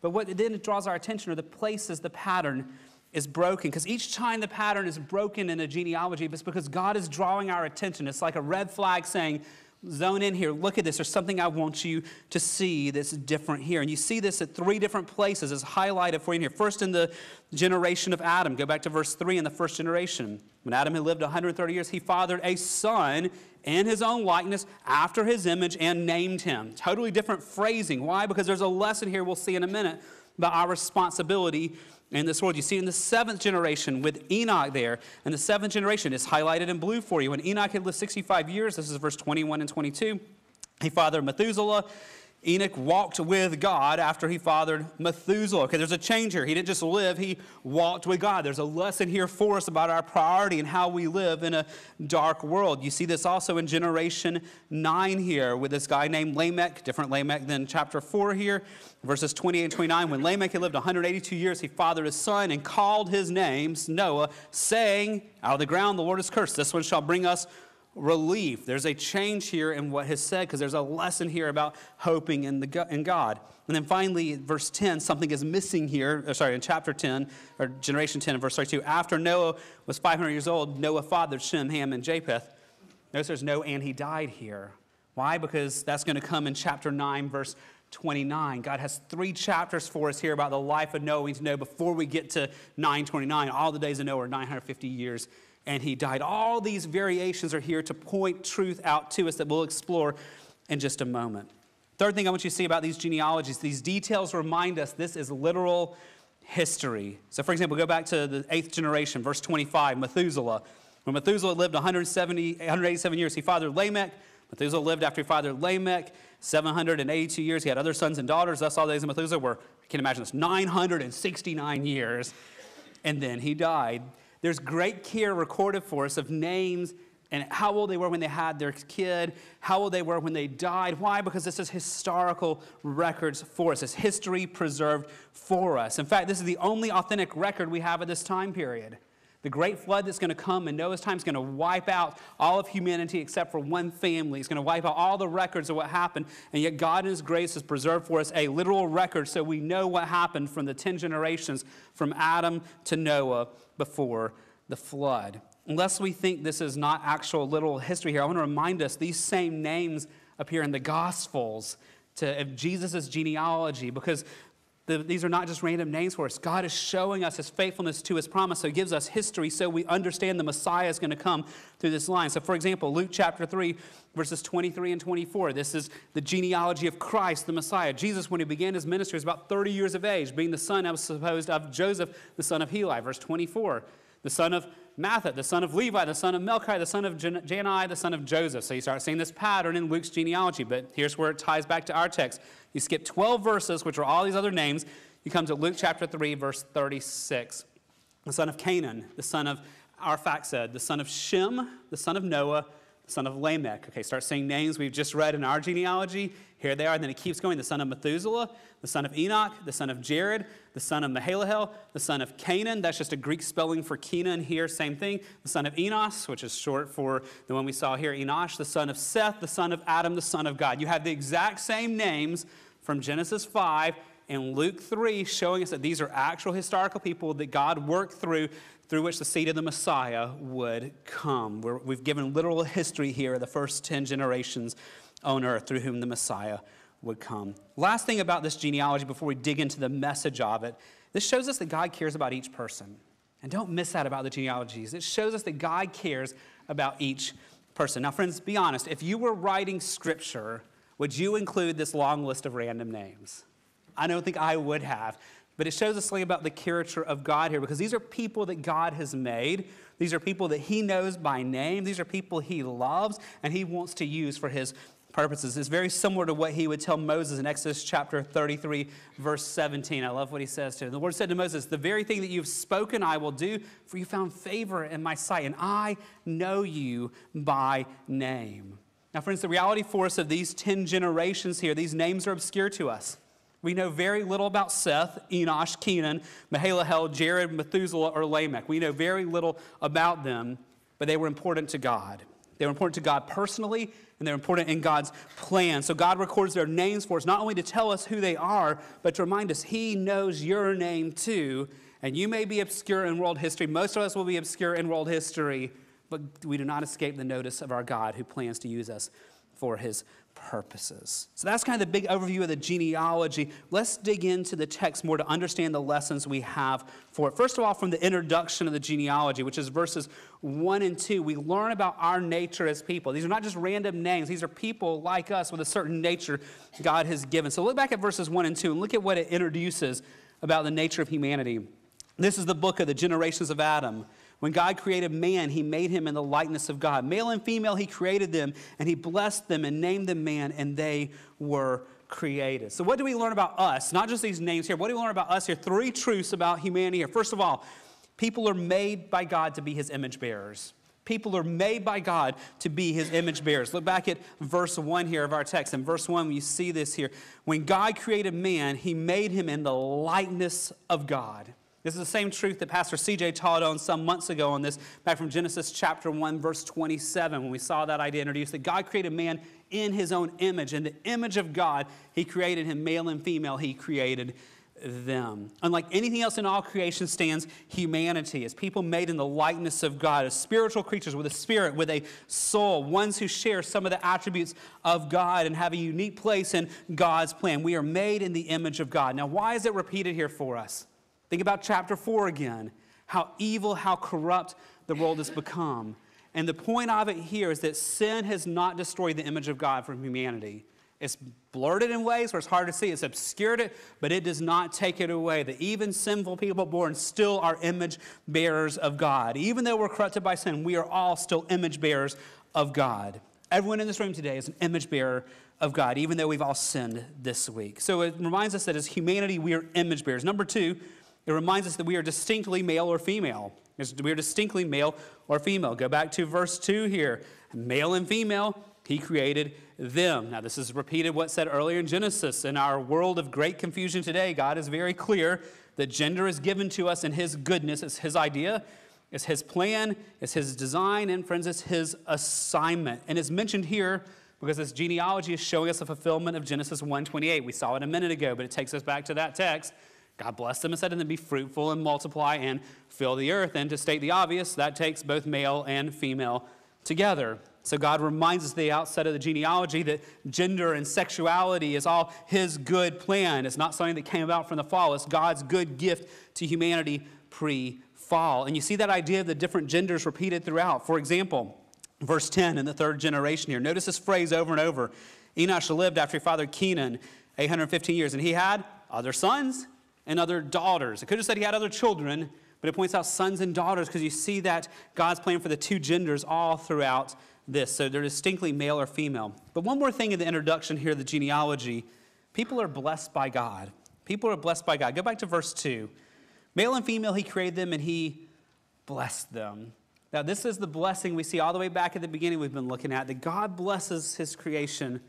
But what then draws our attention are the places the pattern is broken. Because each time the pattern is broken in a genealogy, it's because God is drawing our attention. It's like a red flag saying, zone in here. Look at this. There's something I want you to see that's different here. And you see this at three different places. It's highlighted for you here. First, in the generation of Adam. Go back to verse 3 in the first generation. When Adam had lived 130 years, he fathered a son in his own likeness, after his image, and named him. Totally different phrasing. Why? Because there's a lesson here we'll see in a minute about our responsibility in this world. You see in the seventh generation with Enoch there, and the seventh generation is highlighted in blue for you. When Enoch had lived 65 years, this is verse 21 and 22, he fathered Methuselah. Enoch walked with God after he fathered Methuselah. Okay, there's a change here. He didn't just live, he walked with God. There's a lesson here for us about our priority and how we live in a dark world. You see this also in generation 9 here with this guy named Lamech, different Lamech than chapter 4 here, verses 28 and 29. When Lamech had lived 182 years, he fathered his son and called his name Noah, saying, Out of the ground the Lord is cursed. This one shall bring us relief. There's a change here in what has said because there's a lesson here about hoping in, the, in God. And then finally, verse 10, something is missing here. Or sorry, in chapter 10, or generation 10, verse 32. After Noah was 500 years old, Noah fathered Shem, Ham, and Japheth. Notice there's no and he died here. Why? Because that's going to come in chapter 9, verse 29. God has three chapters for us here about the life of Noah we need to know before we get to 929. All the days of Noah are 950 years and he died. All these variations are here to point truth out to us that we'll explore in just a moment. Third thing I want you to see about these genealogies, these details remind us this is literal history. So, for example, go back to the eighth generation, verse 25, Methuselah. When Methuselah lived 170, 187 years, he fathered Lamech. Methuselah lived after he fathered Lamech 782 years. He had other sons and daughters. Thus, all the days of Methuselah were, I can't imagine this, 969 years. And then he died. There's great care recorded for us of names and how old they were when they had their kid, how old they were when they died. Why? Because this is historical records for us. It's history preserved for us. In fact, this is the only authentic record we have of this time period. The great flood that's going to come in Noah's time is going to wipe out all of humanity except for one family. It's going to wipe out all the records of what happened. And yet, God in His grace has preserved for us a literal record so we know what happened from the 10 generations from Adam to Noah before the flood. Unless we think this is not actual literal history here, I want to remind us these same names appear in the Gospels to of Jesus' genealogy because the, these are not just random names for us. God is showing us his faithfulness to his promise. So he gives us history so we understand the Messiah is going to come through this line. So, for example, Luke chapter 3, verses 23 and 24. This is the genealogy of Christ, the Messiah. Jesus, when he began his ministry, was about 30 years of age, being the son, I was supposed, of Joseph, the son of Heli. Verse 24. The son of Matthat, the son of Levi, the son of Melchi, the son of Jannai, the son of Joseph. So you start seeing this pattern in Luke's genealogy, but here's where it ties back to our text. You skip 12 verses, which are all these other names. You come to Luke chapter 3, verse 36. The son of Cainan, the son of Arphaxad, the son of Shem, the son of Noah, son of Lamech. Okay, start saying names we've just read in our genealogy. Here they are. And then it keeps going. The son of Methuselah, the son of Enoch, the son of Jared, the son of Mahalalel, the son of Cainan. That's just a Greek spelling for Kenan here, same thing. The son of Enos, which is short for the one we saw here, Enosh, the son of Seth, the son of Adam, the son of God. You have the exact same names from Genesis 5 and Luke 3 showing us that these are actual historical people that God worked through through which the seed of the Messiah would come. we have given literal history here of the first 10 generations on earth through whom the Messiah would come. Last thing about this genealogy before we dig into the message of it, this shows us that God cares about each person. And don't miss that about the genealogies. It shows us that God cares about each person. Now, friends, be honest. If you were writing scripture, would you include this long list of random names? I don't think I would have. But it shows us something about the character of God here because these are people that God has made. These are people that He knows by name. These are people He loves and He wants to use for His purposes. It's very similar to what he would tell Moses in Exodus chapter 33, verse 17. I love what he says to him. The Lord said to Moses, The very thing that you've spoken I will do, for you found favor in my sight, and I know you by name. Now, friends, the reality for us of these 10 generations here, these names are obscure to us. We know very little about Seth, Enosh, Kenan, Mahalalel, Jared, Methuselah, or Lamech. We know very little about them, but they were important to God. They were important to God personally, and they're important in God's plan. So God records their names for us, not only to tell us who they are, but to remind us He knows your name too. And you may be obscure in world history. Most of us will be obscure in world history, but we do not escape the notice of our God who plans to use us for His purposes. So that's kind of the big overview of the genealogy. Let's dig into the text more to understand the lessons we have for it. First of all, from the introduction of the genealogy, which is verses 1 and 2, we learn about our nature as people. These are not just random names, these are people like us with a certain nature God has given. So look back at verses 1 and 2 and look at what it introduces about the nature of humanity. This is the book of the generations of Adam. When God created man, he made him in the likeness of God. Male and female, he created them, and he blessed them and named them man, and they were created. So, what do we learn about us? Not just these names here. What do we learn about us here? Three truths about humanity here. First of all, people are made by God to be his image bearers. People are made by God to be his image bearers. Look back at verse 1 here of our text. In verse 1, you see this here. When God created man, he made him in the likeness of God. This is the same truth that Pastor CJ taught on some months ago on this, back from Genesis chapter 1, verse 27, when we saw that idea introduced that God created man in his own image. In the image of God, he created him, male and female, he created them. Unlike anything else in all creation stands humanity as people made in the likeness of God, as spiritual creatures with a spirit, with a soul, ones who share some of the attributes of God and have a unique place in God's plan. We are made in the image of God. Now, why is it repeated here for us? Think about chapter 4 again. How evil, how corrupt the world has become. And the point of it here is that sin has not destroyed the image of God from humanity. It's blurred it in ways where it's hard to see. It's obscured it, but it does not take it away. That even sinful people born still are image bearers of God. Even though we're corrupted by sin, we are all still image bearers of God. Everyone in this room today is an image bearer of God, even though we've all sinned this week. So it reminds us that as humanity, we are image bearers. Number two, it reminds us that we are distinctly male or female. We are distinctly male or female. Go back to verse 2 here. Male and female, he created them. Now, this is repeated what said earlier in Genesis. In our world of great confusion today, God is very clear that gender is given to us in his goodness. It's his idea. It's his plan, it's his design, and friends, it's his assignment. And it's mentioned here because this genealogy is showing us a fulfillment of Genesis 1:28. We saw it a minute ago, but it takes us back to that text. God blessed them and said to them, Be fruitful and multiply and fill the earth. And to state the obvious, that takes both male and female together. So God reminds us at the outset of the genealogy that gender and sexuality is all His good plan. It's not something that came about from the fall, it's God's good gift to humanity pre fall. And you see that idea of the different genders repeated throughout. For example, verse 10 in the third generation here. Notice this phrase over and over. Enosh lived after his father Kenan 815 years, and he had other sons and other daughters. It could have said he had other children, but it points out sons and daughters because you see that God's plan for the two genders all throughout this. So they're distinctly male or female. But one more thing in the introduction here, the genealogy people are blessed by God. People are blessed by God. Go back to verse 2. Male and female, he created them and he blessed them. Now, this is the blessing we see all the way back at the beginning we've been looking at that God blesses his creation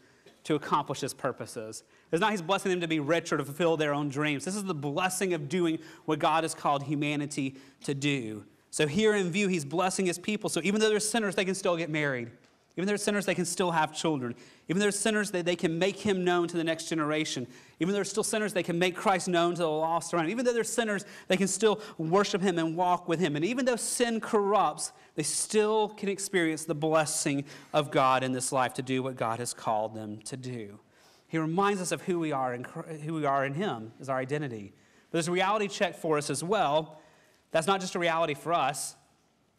to accomplish his purposes. It's not he's blessing them to be rich or to fulfill their own dreams. This is the blessing of doing what God has called humanity to do. So, here in view, he's blessing his people. So, even though they're sinners, they can still get married. Even though they're sinners, they can still have children. Even though they're sinners, they, they can make him known to the next generation. Even though they're still sinners, they can make Christ known to the lost around. Even though they're sinners, they can still worship him and walk with him. And even though sin corrupts, they still can experience the blessing of God in this life to do what God has called them to do. He reminds us of who we are and who we are in him is our identity. But there's a reality check for us as well. That's not just a reality for us,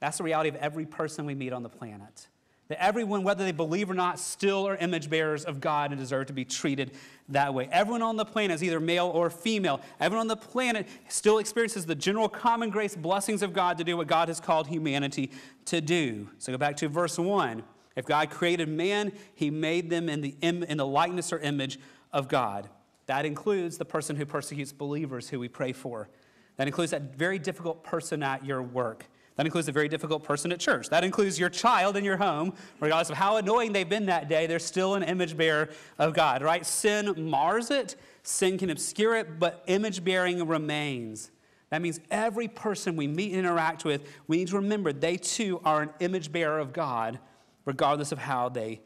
that's the reality of every person we meet on the planet. That everyone, whether they believe or not, still are image bearers of God and deserve to be treated that way. Everyone on the planet is either male or female. Everyone on the planet still experiences the general common grace blessings of God to do what God has called humanity to do. So go back to verse 1. If God created man, he made them in the, in the likeness or image of God. That includes the person who persecutes believers who we pray for. That includes that very difficult person at your work. That includes a very difficult person at church. That includes your child in your home. Regardless of how annoying they've been that day, they're still an image bearer of God, right? Sin mars it, sin can obscure it, but image bearing remains. That means every person we meet and interact with, we need to remember they too are an image bearer of God, regardless of how they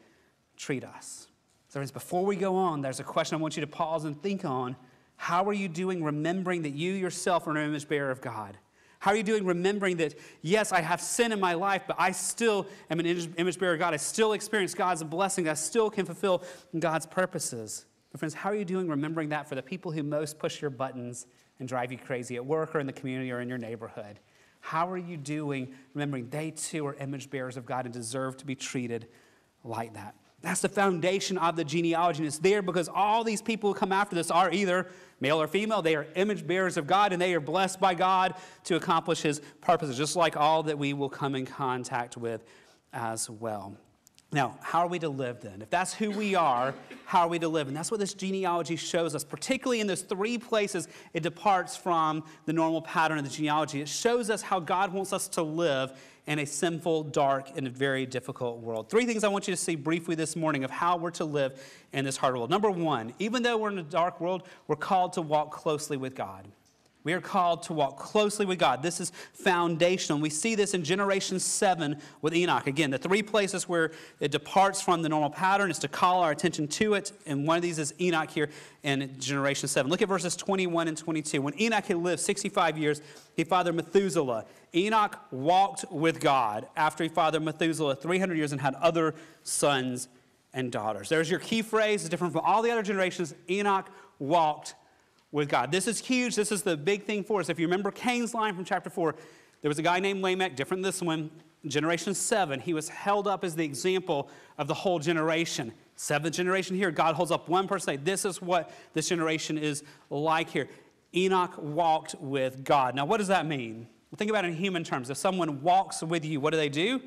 treat us. So, friends, before we go on, there's a question I want you to pause and think on. How are you doing remembering that you yourself are an image bearer of God? How are you doing remembering that, yes, I have sin in my life, but I still am an image bearer of God. I still experience God's blessing. I still can fulfill God's purposes. But friends, how are you doing remembering that for the people who most push your buttons and drive you crazy at work or in the community or in your neighborhood? How are you doing remembering they too are image bearers of God and deserve to be treated like that? That's the foundation of the genealogy. And it's there because all these people who come after this are either male or female. They are image bearers of God and they are blessed by God to accomplish his purposes, just like all that we will come in contact with as well. Now, how are we to live then? If that's who we are, how are we to live? And that's what this genealogy shows us, particularly in those three places it departs from the normal pattern of the genealogy. It shows us how God wants us to live in a sinful, dark, and very difficult world. Three things I want you to see briefly this morning of how we're to live in this hard world. Number one, even though we're in a dark world, we're called to walk closely with God. We are called to walk closely with God. This is foundational. We see this in generation seven with Enoch. Again, the three places where it departs from the normal pattern is to call our attention to it. And one of these is Enoch here in generation seven. Look at verses 21 and 22. When Enoch had lived 65 years, he fathered Methuselah. Enoch walked with God after he fathered Methuselah 300 years and had other sons and daughters. There's your key phrase. It's different from all the other generations. Enoch walked with God. This is huge. This is the big thing for us. If you remember Cain's line from chapter 4, there was a guy named Lamech, different than this one, generation 7. He was held up as the example of the whole generation. Seventh generation here, God holds up one person, This is what this generation is like here. Enoch walked with God. Now, what does that mean? Well, think about it in human terms. If someone walks with you, what do they do?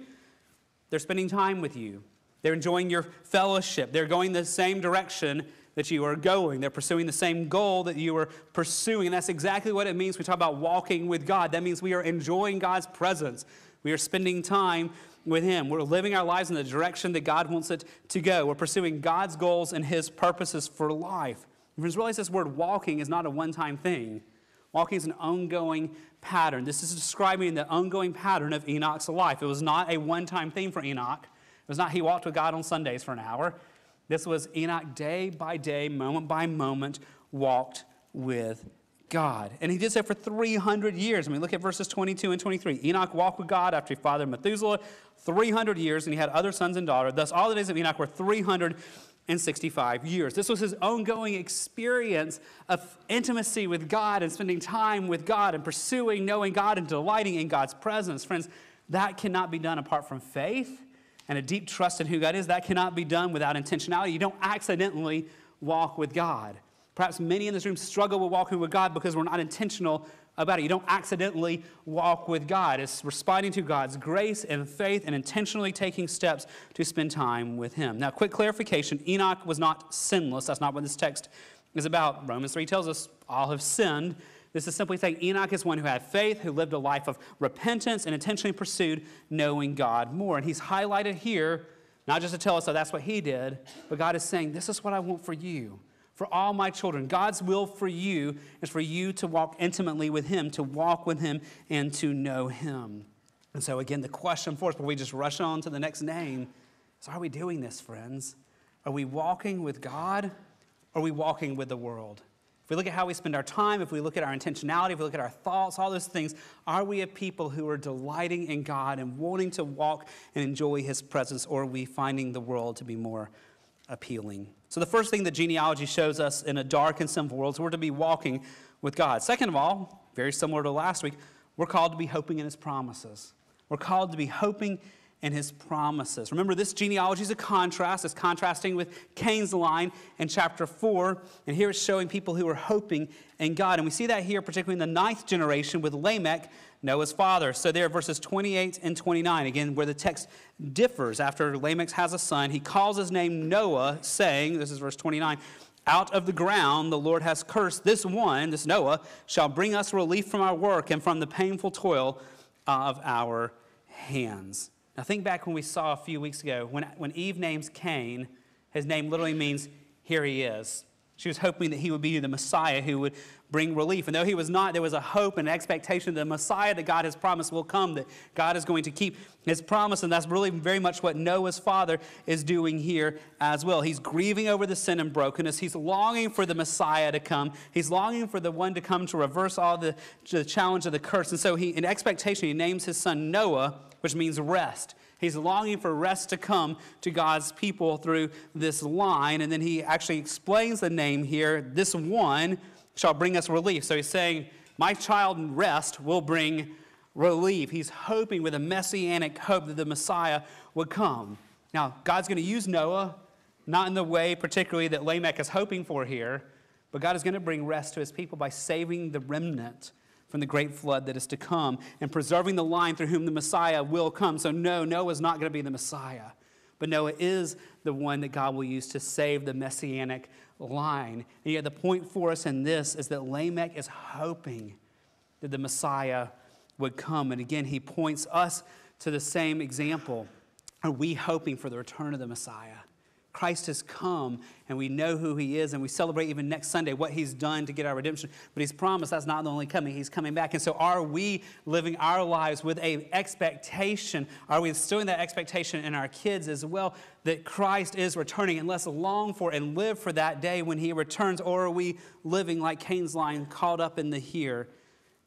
They're spending time with you. They're enjoying your fellowship. They're going the same direction that you are going. They're pursuing the same goal that you are pursuing. And that's exactly what it means we talk about walking with God. That means we are enjoying God's presence. We are spending time with Him. We're living our lives in the direction that God wants it to go. We're pursuing God's goals and His purposes for life. Friends, realize this word walking is not a one time thing. Walking is an ongoing pattern. This is describing the ongoing pattern of Enoch's life. It was not a one time thing for Enoch. It was not he walked with God on Sundays for an hour. This was Enoch day by day, moment by moment, walked with God. And he did so for 300 years. I mean, look at verses 22 and 23. Enoch walked with God after he fathered Methuselah 300 years, and he had other sons and daughters. Thus, all the days of Enoch were 365 years. This was his ongoing experience of intimacy with God and spending time with God and pursuing knowing God and delighting in God's presence. Friends, that cannot be done apart from faith and a deep trust in who God is. That cannot be done without intentionality. You don't accidentally walk with God. Perhaps many in this room struggle with walking with God because we're not intentional about it. You don't accidentally walk with God. It's responding to God's grace and faith and intentionally taking steps to spend time with Him. Now, quick clarification Enoch was not sinless. That's not what this text is about. Romans 3 tells us all have sinned. This is simply saying Enoch is one who had faith, who lived a life of repentance and intentionally pursued knowing God more. And he's highlighted here, not just to tell us that that's what he did, but God is saying, This is what I want for you for all my children. God's will for you is for you to walk intimately with Him, to walk with Him, and to know Him. And so, again, the question for us, before we just rush on to the next name, is are we doing this, friends? Are we walking with God? Or are we walking with the world? If we look at how we spend our time, if we look at our intentionality, if we look at our thoughts, all those things, are we a people who are delighting in God and wanting to walk and enjoy His presence, or are we finding the world to be more appealing? So, the first thing that genealogy shows us in a dark and sinful world is we're to be walking with God. Second of all, very similar to last week, we're called to be hoping in His promises. We're called to be hoping in His promises. Remember, this genealogy is a contrast. It's contrasting with Cain's line in chapter 4. And here it's showing people who are hoping in God. And we see that here, particularly in the ninth generation with Lamech Noah's father. So there, are verses 28 and 29, again, where the text differs. After Lamech has a son, he calls his name Noah, saying, this is verse 29, out of the ground the Lord has cursed this one, this Noah, shall bring us relief from our work and from the painful toil of our hands. Now think back when we saw a few weeks ago, when, when Eve names Cain, his name literally means, here he is. She was hoping that he would be the Messiah who would bring relief. And though he was not, there was a hope and expectation that the Messiah that God has promised will come, that God is going to keep his promise. And that's really very much what Noah's father is doing here as well. He's grieving over the sin and brokenness. He's longing for the Messiah to come. He's longing for the one to come to reverse all the, the challenge of the curse. And so he, in expectation, he names his son Noah, which means rest. He's longing for rest to come to God's people through this line. And then he actually explains the name here. This one shall bring us relief. So he's saying, My child rest will bring relief. He's hoping with a messianic hope that the Messiah would come. Now, God's going to use Noah, not in the way particularly that Lamech is hoping for here, but God is going to bring rest to his people by saving the remnant from the great flood that is to come and preserving the line through whom the Messiah will come. So, no, Noah is not going to be the Messiah, but Noah is the one that God will use to save the messianic line. And yet, the point for us in this is that Lamech is hoping that the Messiah would come. And again, he points us to the same example. Are we hoping for the return of the Messiah? Christ has come and we know who he is and we celebrate even next Sunday what he's done to get our redemption. But he's promised that's not the only coming, he's coming back. And so are we living our lives with a expectation? Are we instilling that expectation in our kids as well that Christ is returning and let's long for and live for that day when he returns? Or are we living like Cain's line caught up in the here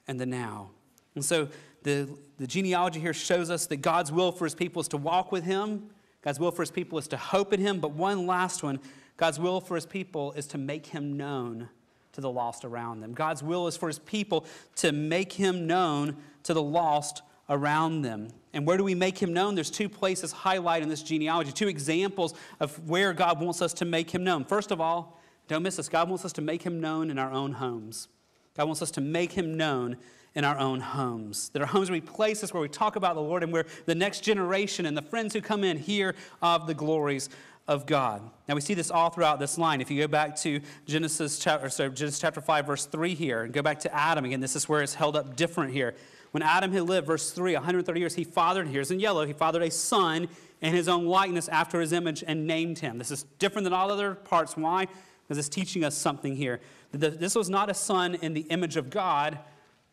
and the now? And so the, the genealogy here shows us that God's will for his people is to walk with him God's will for his people is to hope in him. But one last one God's will for his people is to make him known to the lost around them. God's will is for his people to make him known to the lost around them. And where do we make him known? There's two places highlighted in this genealogy, two examples of where God wants us to make him known. First of all, don't miss this, God wants us to make him known in our own homes. God wants us to make him known in our own homes. That our homes will be places where we talk about the Lord and where the next generation and the friends who come in hear of the glories of God. Now we see this all throughout this line. If you go back to Genesis chapter, sorry, Genesis chapter 5, verse 3 here, and go back to Adam again, this is where it's held up different here. When Adam had lived, verse 3, 130 years, he fathered, here's in yellow, he fathered a son in his own likeness after his image and named him. This is different than all other parts. Why? because it's teaching us something here. This was not a son in the image of God.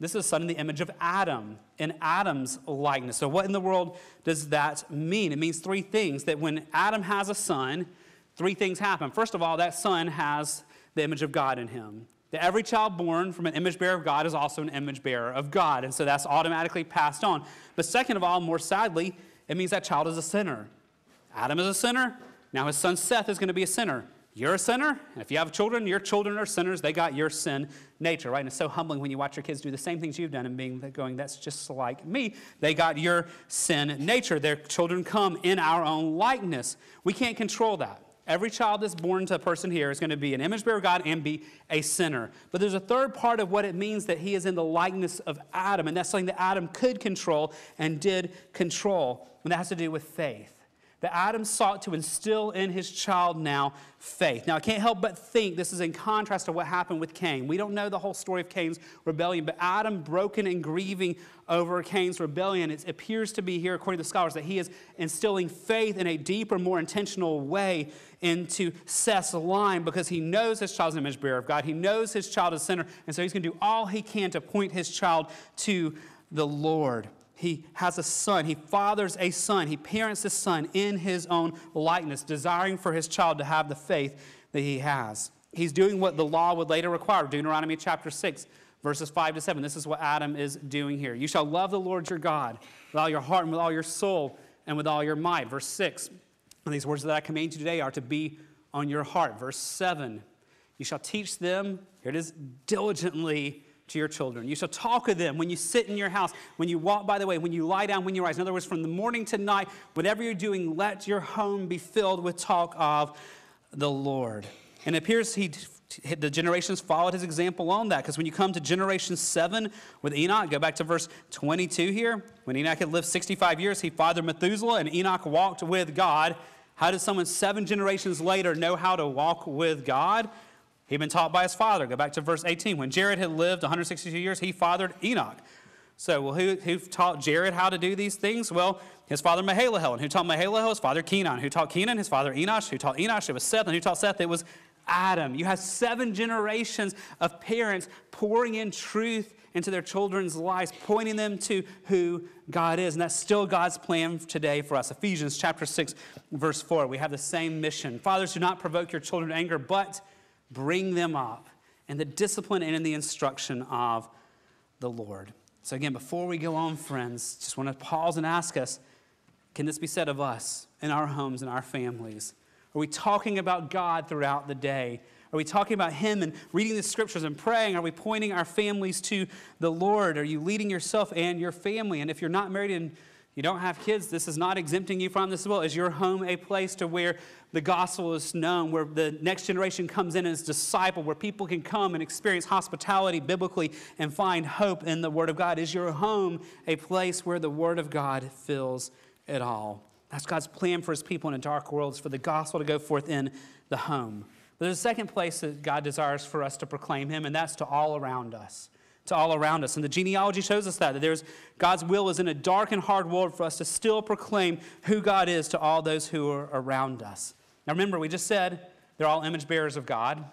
This is son in the image of Adam, in Adam's likeness. So, what in the world does that mean? It means three things that when Adam has a son, three things happen. First of all, that son has the image of God in him. That every child born from an image bearer of God is also an image bearer of God. And so that's automatically passed on. But second of all, more sadly, it means that child is a sinner. Adam is a sinner. Now his son Seth is going to be a sinner. You're a sinner. And if you have children, your children are sinners. They got your sin nature, right? And it's so humbling when you watch your kids do the same things you've done and being going, that's just like me. They got your sin nature. Their children come in our own likeness. We can't control that. Every child that's born to a person here is going to be an image bearer of God and be a sinner. But there's a third part of what it means that he is in the likeness of Adam, and that's something that Adam could control and did control, and that has to do with faith that Adam sought to instill in his child now faith. Now, I can't help but think this is in contrast to what happened with Cain. We don't know the whole story of Cain's rebellion, but Adam, broken and grieving over Cain's rebellion, it appears to be here, according to the scholars, that he is instilling faith in a deeper, more intentional way into Seth's line because he knows his child's an image bearer of God. He knows his child is a sinner, and so he's going to do all he can to point his child to the Lord he has a son. He fathers a son. He parents a son in his own likeness, desiring for his child to have the faith that he has. He's doing what the law would later require. Deuteronomy chapter 6, verses 5 to 7. This is what Adam is doing here. You shall love the Lord your God with all your heart and with all your soul and with all your might. Verse 6. And these words that I command you today are to be on your heart. Verse 7. You shall teach them, here it is, diligently to your children. You shall talk of them when you sit in your house, when you walk by the way, when you lie down, when you rise. In other words, from the morning to night, whatever you're doing, let your home be filled with talk of the Lord. And it appears he the generations followed his example on that. Because when you come to generation seven with Enoch, go back to verse 22 here. When Enoch had lived 65 years, he fathered Methuselah, and Enoch walked with God. How does someone seven generations later know how to walk with God? He'd been taught by his father. Go back to verse 18. When Jared had lived 162 years, he fathered Enoch. So, well, who, who taught Jared how to do these things? Well, his father Mahalalel. And who taught Mahalalel? His father Kenan. Who taught Kenan? His father Enosh. Who taught Enosh? It was Seth. And who taught Seth? It was Adam. You have seven generations of parents pouring in truth into their children's lives, pointing them to who God is. And that's still God's plan today for us. Ephesians chapter 6, verse 4. We have the same mission. Fathers, do not provoke your children to anger, but bring them up in the discipline and in the instruction of the Lord. So, again, before we go on, friends, just want to pause and ask us can this be said of us in our homes and our families? Are we talking about God throughout the day? Are we talking about Him and reading the scriptures and praying? Are we pointing our families to the Lord? Are you leading yourself and your family? And if you're not married and you don't have kids, this is not exempting you from this as well. Is your home a place to where the gospel is known, where the next generation comes in as disciple, where people can come and experience hospitality biblically and find hope in the Word of God? Is your home a place where the Word of God fills it all? That's God's plan for His people in a dark world, is for the gospel to go forth in the home. But there's a second place that God desires for us to proclaim Him, and that's to all around us to all around us. And the genealogy shows us that, that there's God's will is in a dark and hard world for us to still proclaim who God is to all those who are around us. Now remember, we just said they're all image bearers of God.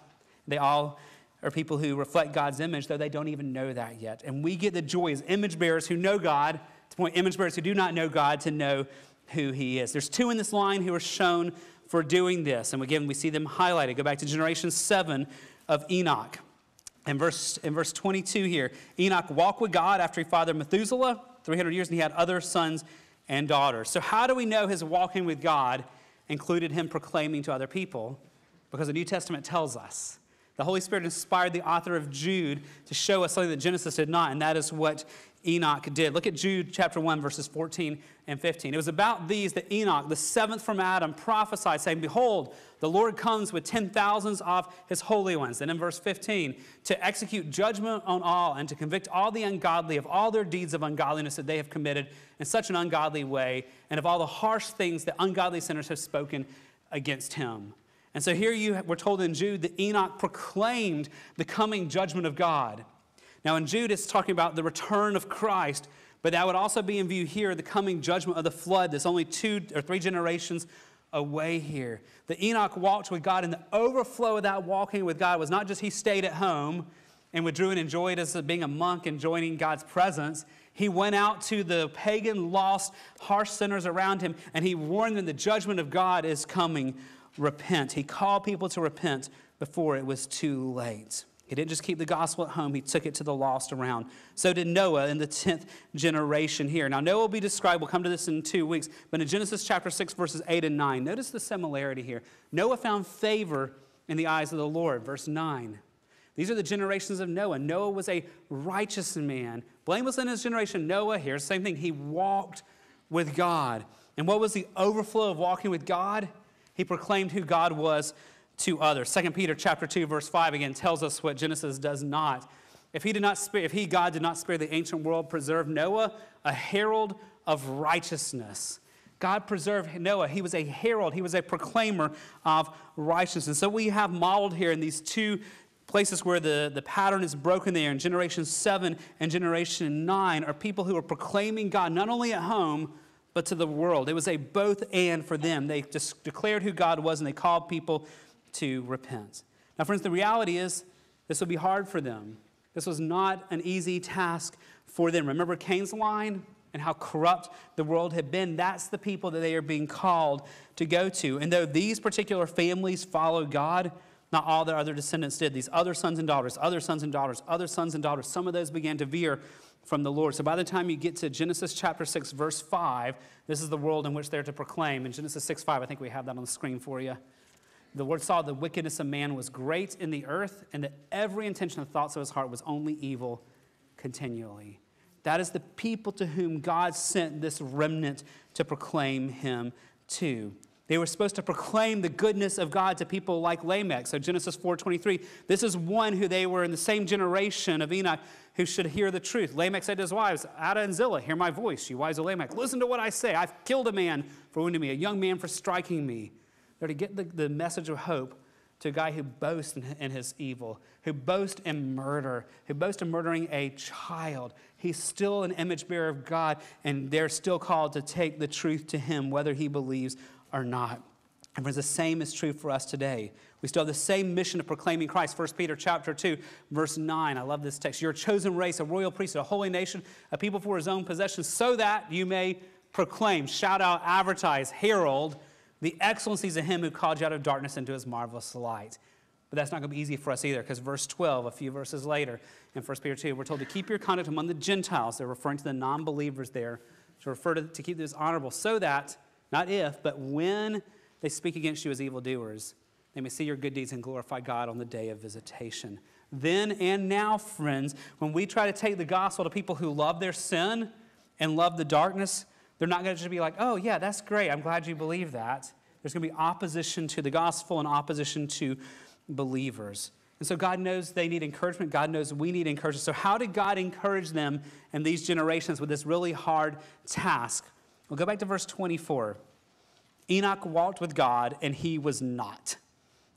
They all are people who reflect God's image, though they don't even know that yet. And we get the joy as image bearers who know God to point image bearers who do not know God to know who He is. There's two in this line who are shown for doing this. And again, we see them highlighted. Go back to generation seven of Enoch. In verse, in verse 22 here, Enoch walked with God after he fathered Methuselah, 300 years, and he had other sons and daughters. So, how do we know his walking with God included him proclaiming to other people? Because the New Testament tells us. The Holy Spirit inspired the author of Jude to show us something that Genesis did not, and that is what Enoch did. Look at Jude chapter 1, verses 14 and 15. It was about these that Enoch, the seventh from Adam, prophesied, saying, Behold, the Lord comes with ten thousands of his holy ones. And in verse 15, to execute judgment on all and to convict all the ungodly of all their deeds of ungodliness that they have committed in such an ungodly way, and of all the harsh things that ungodly sinners have spoken against him. And so here you we're told in Jude that Enoch proclaimed the coming judgment of God. Now, in Jude, it's talking about the return of Christ, but that would also be in view here the coming judgment of the flood that's only two or three generations away here. The Enoch walked with God, and the overflow of that walking with God was not just he stayed at home and withdrew and enjoyed as being a monk and joining God's presence. He went out to the pagan, lost, harsh sinners around him, and he warned them the judgment of God is coming. Repent. He called people to repent before it was too late. He didn't just keep the gospel at home, he took it to the lost around. So did Noah in the (laughs) 10th generation here. Now, Noah will be described, we'll come to this in two weeks, but in Genesis chapter 6, verses 8 and 9, notice the similarity here. Noah found favor in the eyes of the Lord, verse 9. These are the generations of Noah. Noah was a righteous man, blameless in his generation. Noah, here, same thing, he walked with God. And what was the overflow of walking with God? He proclaimed who God was to others. 2 Peter chapter 2, verse 5 again tells us what Genesis does not. If he did not spare, if he, God, did not spare the ancient world, preserve Noah, a herald of righteousness. God preserved Noah. He was a herald, he was a proclaimer of righteousness. So we have modeled here in these two places where the, the pattern is broken there in generation seven and generation nine are people who are proclaiming God not only at home, but to the world. It was a both and for them. They just declared who God was and they called people to repent. Now, friends, the reality is this will be hard for them. This was not an easy task for them. Remember Cain's line and how corrupt the world had been? That's the people that they are being called to go to. And though these particular families followed God, not all their other descendants did. These other sons and daughters, other sons and daughters, other sons and daughters, some of those began to veer from the Lord. So by the time you get to Genesis chapter 6, verse 5, this is the world in which they're to proclaim. In Genesis 6 5, I think we have that on the screen for you. The Lord saw the wickedness of man was great in the earth, and that every intention of thoughts of his heart was only evil continually. That is the people to whom God sent this remnant to proclaim him to. They were supposed to proclaim the goodness of God to people like Lamech. So Genesis 4:23, this is one who they were in the same generation of Enoch who should hear the truth. Lamech said to his wives, Adah and Zillah, hear my voice. You wives of Lamech, listen to what I say. I've killed a man for wounding me, a young man for striking me. They're to get the, the message of hope to a guy who boasts in, his evil, who boasts in murder, who boasts in murdering a child. He's still an image bearer of God, and they're still called to take the truth to him, whether he believes or not. And friends, the same is true for us today. We still have the same mission of proclaiming Christ. 1 Peter chapter 2, verse 9. I love this text. You're a chosen race, a royal priesthood, a holy nation, a people for his own possession, so that you may proclaim, shout out, advertise, herald the excellencies of him who called you out of darkness into his marvelous light. But that's not going to be easy for us either, because verse 12, a few verses later, in 1 Peter 2, we're told to keep your conduct among the Gentiles. They're referring to the non believers there, to refer to, to keep this honorable, so that, not if, but when they speak against you as evildoers, they may see your good deeds and glorify God on the day of visitation. Then and now, friends, when we try to take the gospel to people who love their sin and love the darkness, they're not going to just be like, oh, yeah, that's great. I'm glad you believe that. There's going to be opposition to the gospel and opposition to believers. And so God knows they need encouragement. God knows we need encouragement. So, how did God encourage them in these generations with this really hard task? We'll go back to verse 24. Enoch walked with God, and he was not,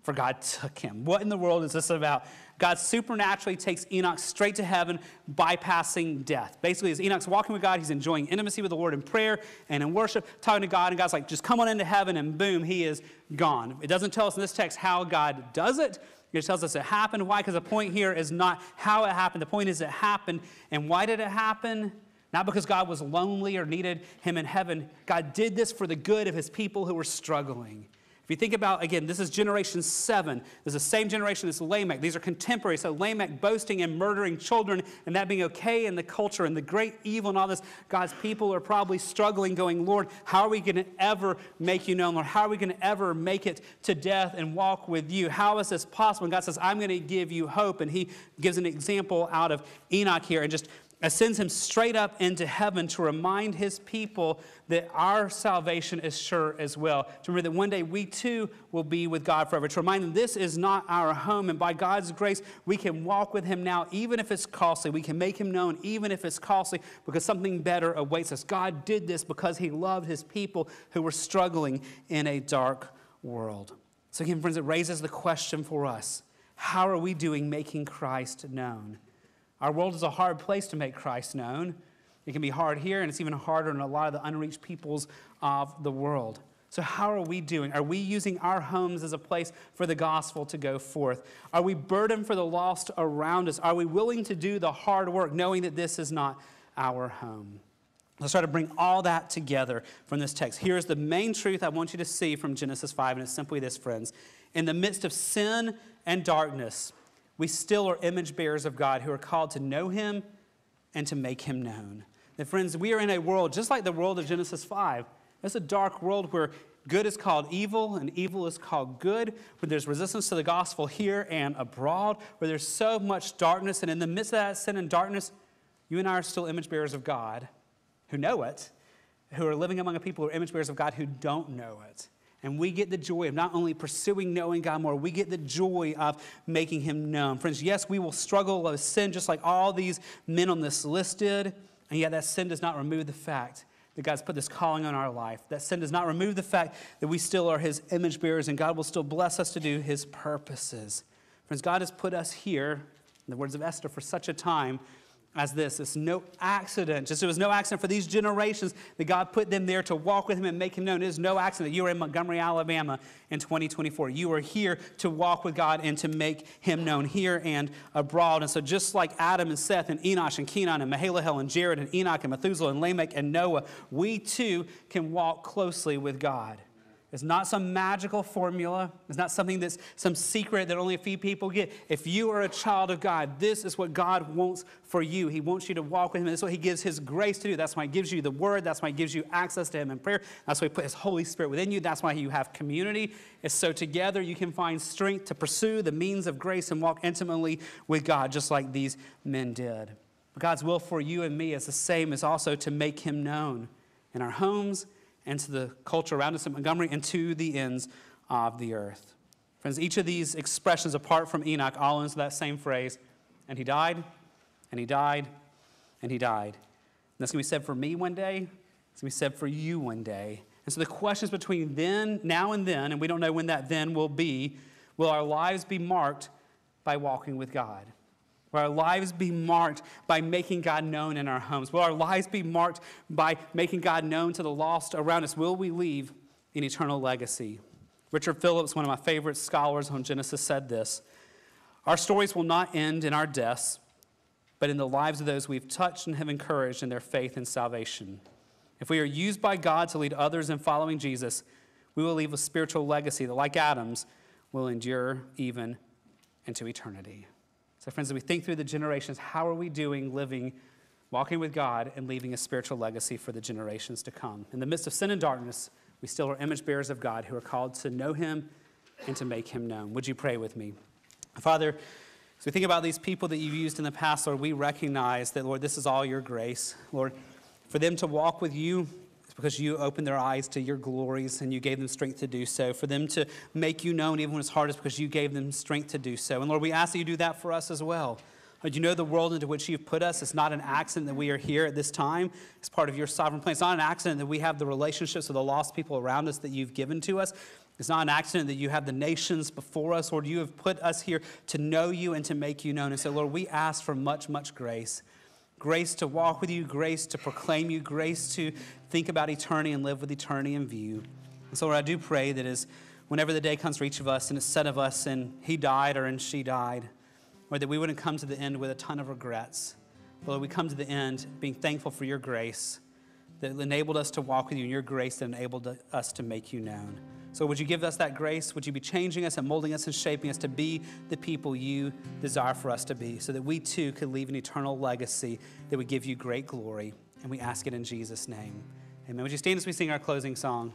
for God took him. What in the world is this about? God supernaturally takes Enoch straight to heaven, bypassing death. Basically, as Enoch's walking with God, he's enjoying intimacy with the Lord in prayer and in worship, talking to God, and God's like, just come on into heaven, and boom, he is gone. It doesn't tell us in this text how God does it. It tells us it happened. Why? Because the point here is not how it happened. The point is it happened. And why did it happen? Not because God was lonely or needed him in heaven. God did this for the good of his people who were struggling. If you think about, again, this is generation seven. This is the same generation as Lamech. These are contemporaries. So Lamech boasting and murdering children and that being okay in the culture and the great evil and all this. God's people are probably struggling, going, Lord, how are we going to ever make you known? Lord, how are we going to ever make it to death and walk with you? How is this possible? And God says, I'm going to give you hope. And he gives an example out of Enoch here and just sends him straight up into heaven to remind his people that our salvation is sure as well. To remember that one day we too will be with God forever. To remind them this is not our home, and by God's grace, we can walk with him now, even if it's costly. We can make him known, even if it's costly, because something better awaits us. God did this because he loved his people who were struggling in a dark world. So, again, friends, it raises the question for us how are we doing making Christ known? Our world is a hard place to make Christ known. It can be hard here, and it's even harder in a lot of the unreached peoples of the world. So, how are we doing? Are we using our homes as a place for the gospel to go forth? Are we burdened for the lost around us? Are we willing to do the hard work knowing that this is not our home? Let's try to bring all that together from this text. Here's the main truth I want you to see from Genesis 5, and it's simply this, friends. In the midst of sin and darkness, we still are image bearers of God who are called to know Him and to make Him known. And friends, we are in a world just like the world of Genesis 5. It's a dark world where good is called evil and evil is called good, where there's resistance to the gospel here and abroad, where there's so much darkness. And in the midst of that sin and darkness, you and I are still image bearers of God who know it, who are living among a people who are image bearers of God who don't know it. And we get the joy of not only pursuing knowing God more, we get the joy of making him known. Friends, yes, we will struggle with sin just like all these men on this list did, and yet that sin does not remove the fact that God's put this calling on our life. That sin does not remove the fact that we still are his image bearers and God will still bless us to do his purposes. Friends, God has put us here, in the words of Esther, for such a time as this. It's no accident. Just it was no accident for these generations that God put them there to walk with Him and make Him known. It is no accident that you are in Montgomery, Alabama in 2024. You are here to walk with God and to make Him known here and abroad. And so, just like Adam and Seth and Enosh and Kenan and Mahalalel and Jared and Enoch and Methuselah and Lamech and Noah, we too can walk closely with God. It's not some magical formula. It's not something that's some secret that only a few people get. If you are a child of God, this is what God wants for you. He wants you to walk with Him. That's what He gives His grace to do. That's why He gives you the Word. That's why He gives you access to Him in prayer. That's why He put His Holy Spirit within you. That's why you have community. It's so together you can find strength to pursue the means of grace and walk intimately with God, just like these men did. But God's will for you and me is the same as also to make Him known in our homes and to the culture around us in Montgomery and to the ends of the earth. Friends, each of these expressions, apart from Enoch, all into that same phrase, and he died, and he died, and he died. And that's going to be said for me one day, it's going to be said for you one day. And so the questions between then, now and then, and we don't know when that then will be, will our lives be marked by walking with God? Will our lives be marked by making God known in our homes? Will our lives be marked by making God known to the lost around us? Will we leave an eternal legacy? Richard Phillips, one of my favorite scholars on Genesis, said this Our stories will not end in our deaths, but in the lives of those we've touched and have encouraged in their faith and salvation. If we are used by God to lead others in following Jesus, we will leave a spiritual legacy that, like Adam's, will endure even into eternity. So, friends, as we think through the generations, how are we doing living, walking with God, and leaving a spiritual legacy for the generations to come? In the midst of sin and darkness, we still are image bearers of God who are called to know Him and to make Him known. Would you pray with me? Father, as we think about these people that you've used in the past, Lord, we recognize that, Lord, this is all your grace. Lord, for them to walk with you, because you opened their eyes to your glories and you gave them strength to do so. For them to make you known even when it's hardest because you gave them strength to do so. And Lord, we ask that you do that for us as well. Lord, you know the world into which you've put us. It's not an accident that we are here at this time. It's part of your sovereign plan. It's not an accident that we have the relationships with the lost people around us that you've given to us. It's not an accident that you have the nations before us. Lord, you have put us here to know you and to make you known. And so, Lord, we ask for much, much grace grace to walk with you, grace to proclaim you, grace to think about eternity and live with eternity in view. And so, Lord, I do pray that as whenever the day comes for each of us and it's said of us and he died or and she died, or that we wouldn't come to the end with a ton of regrets. But Lord, we come to the end being thankful for your grace that enabled us to walk with you and your grace that enabled us to make you known. So, would you give us that grace? Would you be changing us and molding us and shaping us to be the people you desire for us to be so that we too could leave an eternal legacy that would give you great glory? And we ask it in Jesus' name. Amen. Would you stand as we sing our closing song?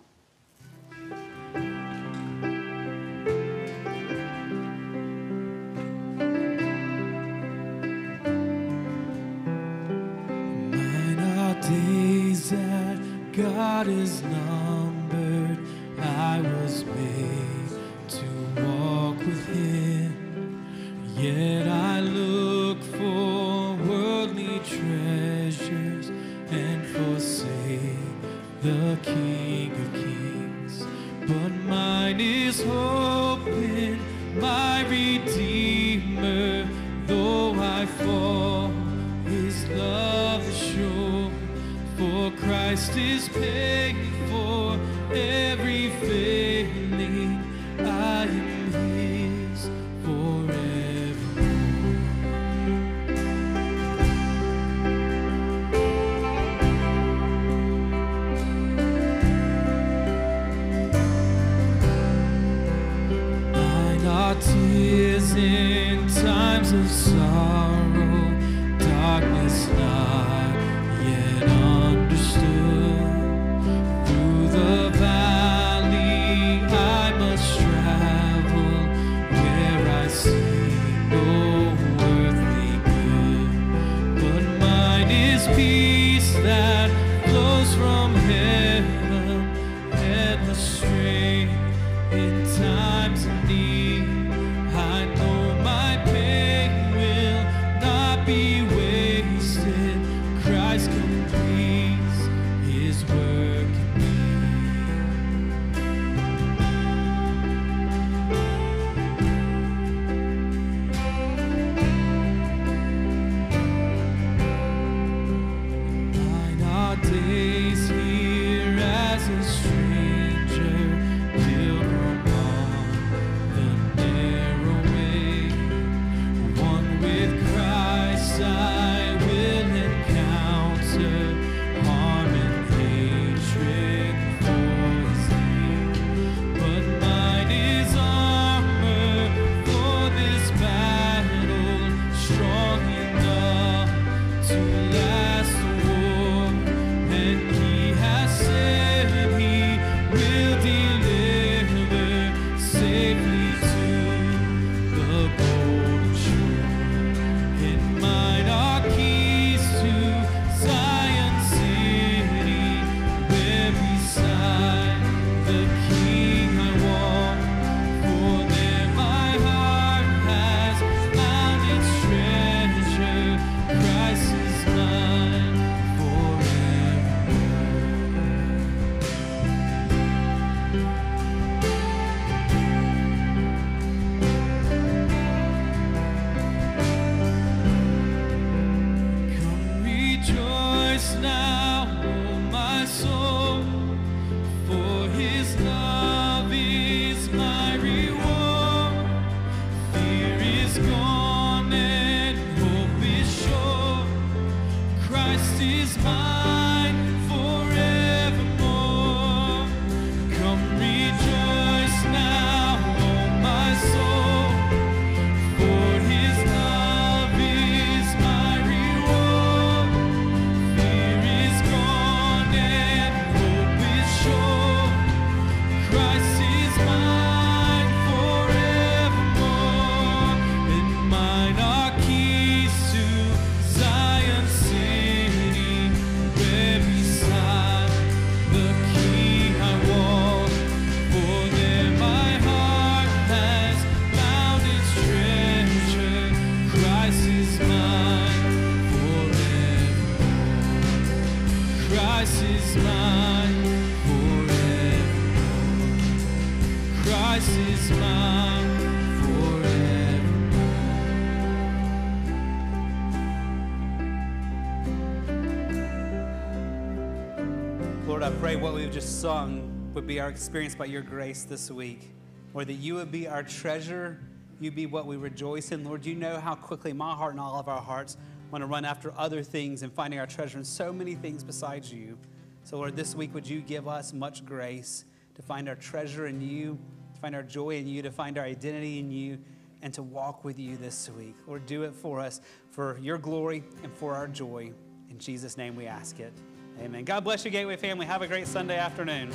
God is numbered. Was made just sung would be our experience by your grace this week. Or that you would be our treasure, you be what we rejoice in. Lord, you know how quickly my heart and all of our hearts want to run after other things and finding our treasure in so many things besides you. So, Lord, this week would you give us much grace to find our treasure in you, to find our joy in you, to find our identity in you, and to walk with you this week. Lord, do it for us for your glory and for our joy. In Jesus' name we ask it. Amen. God bless you, Gateway family. Have a great Sunday afternoon.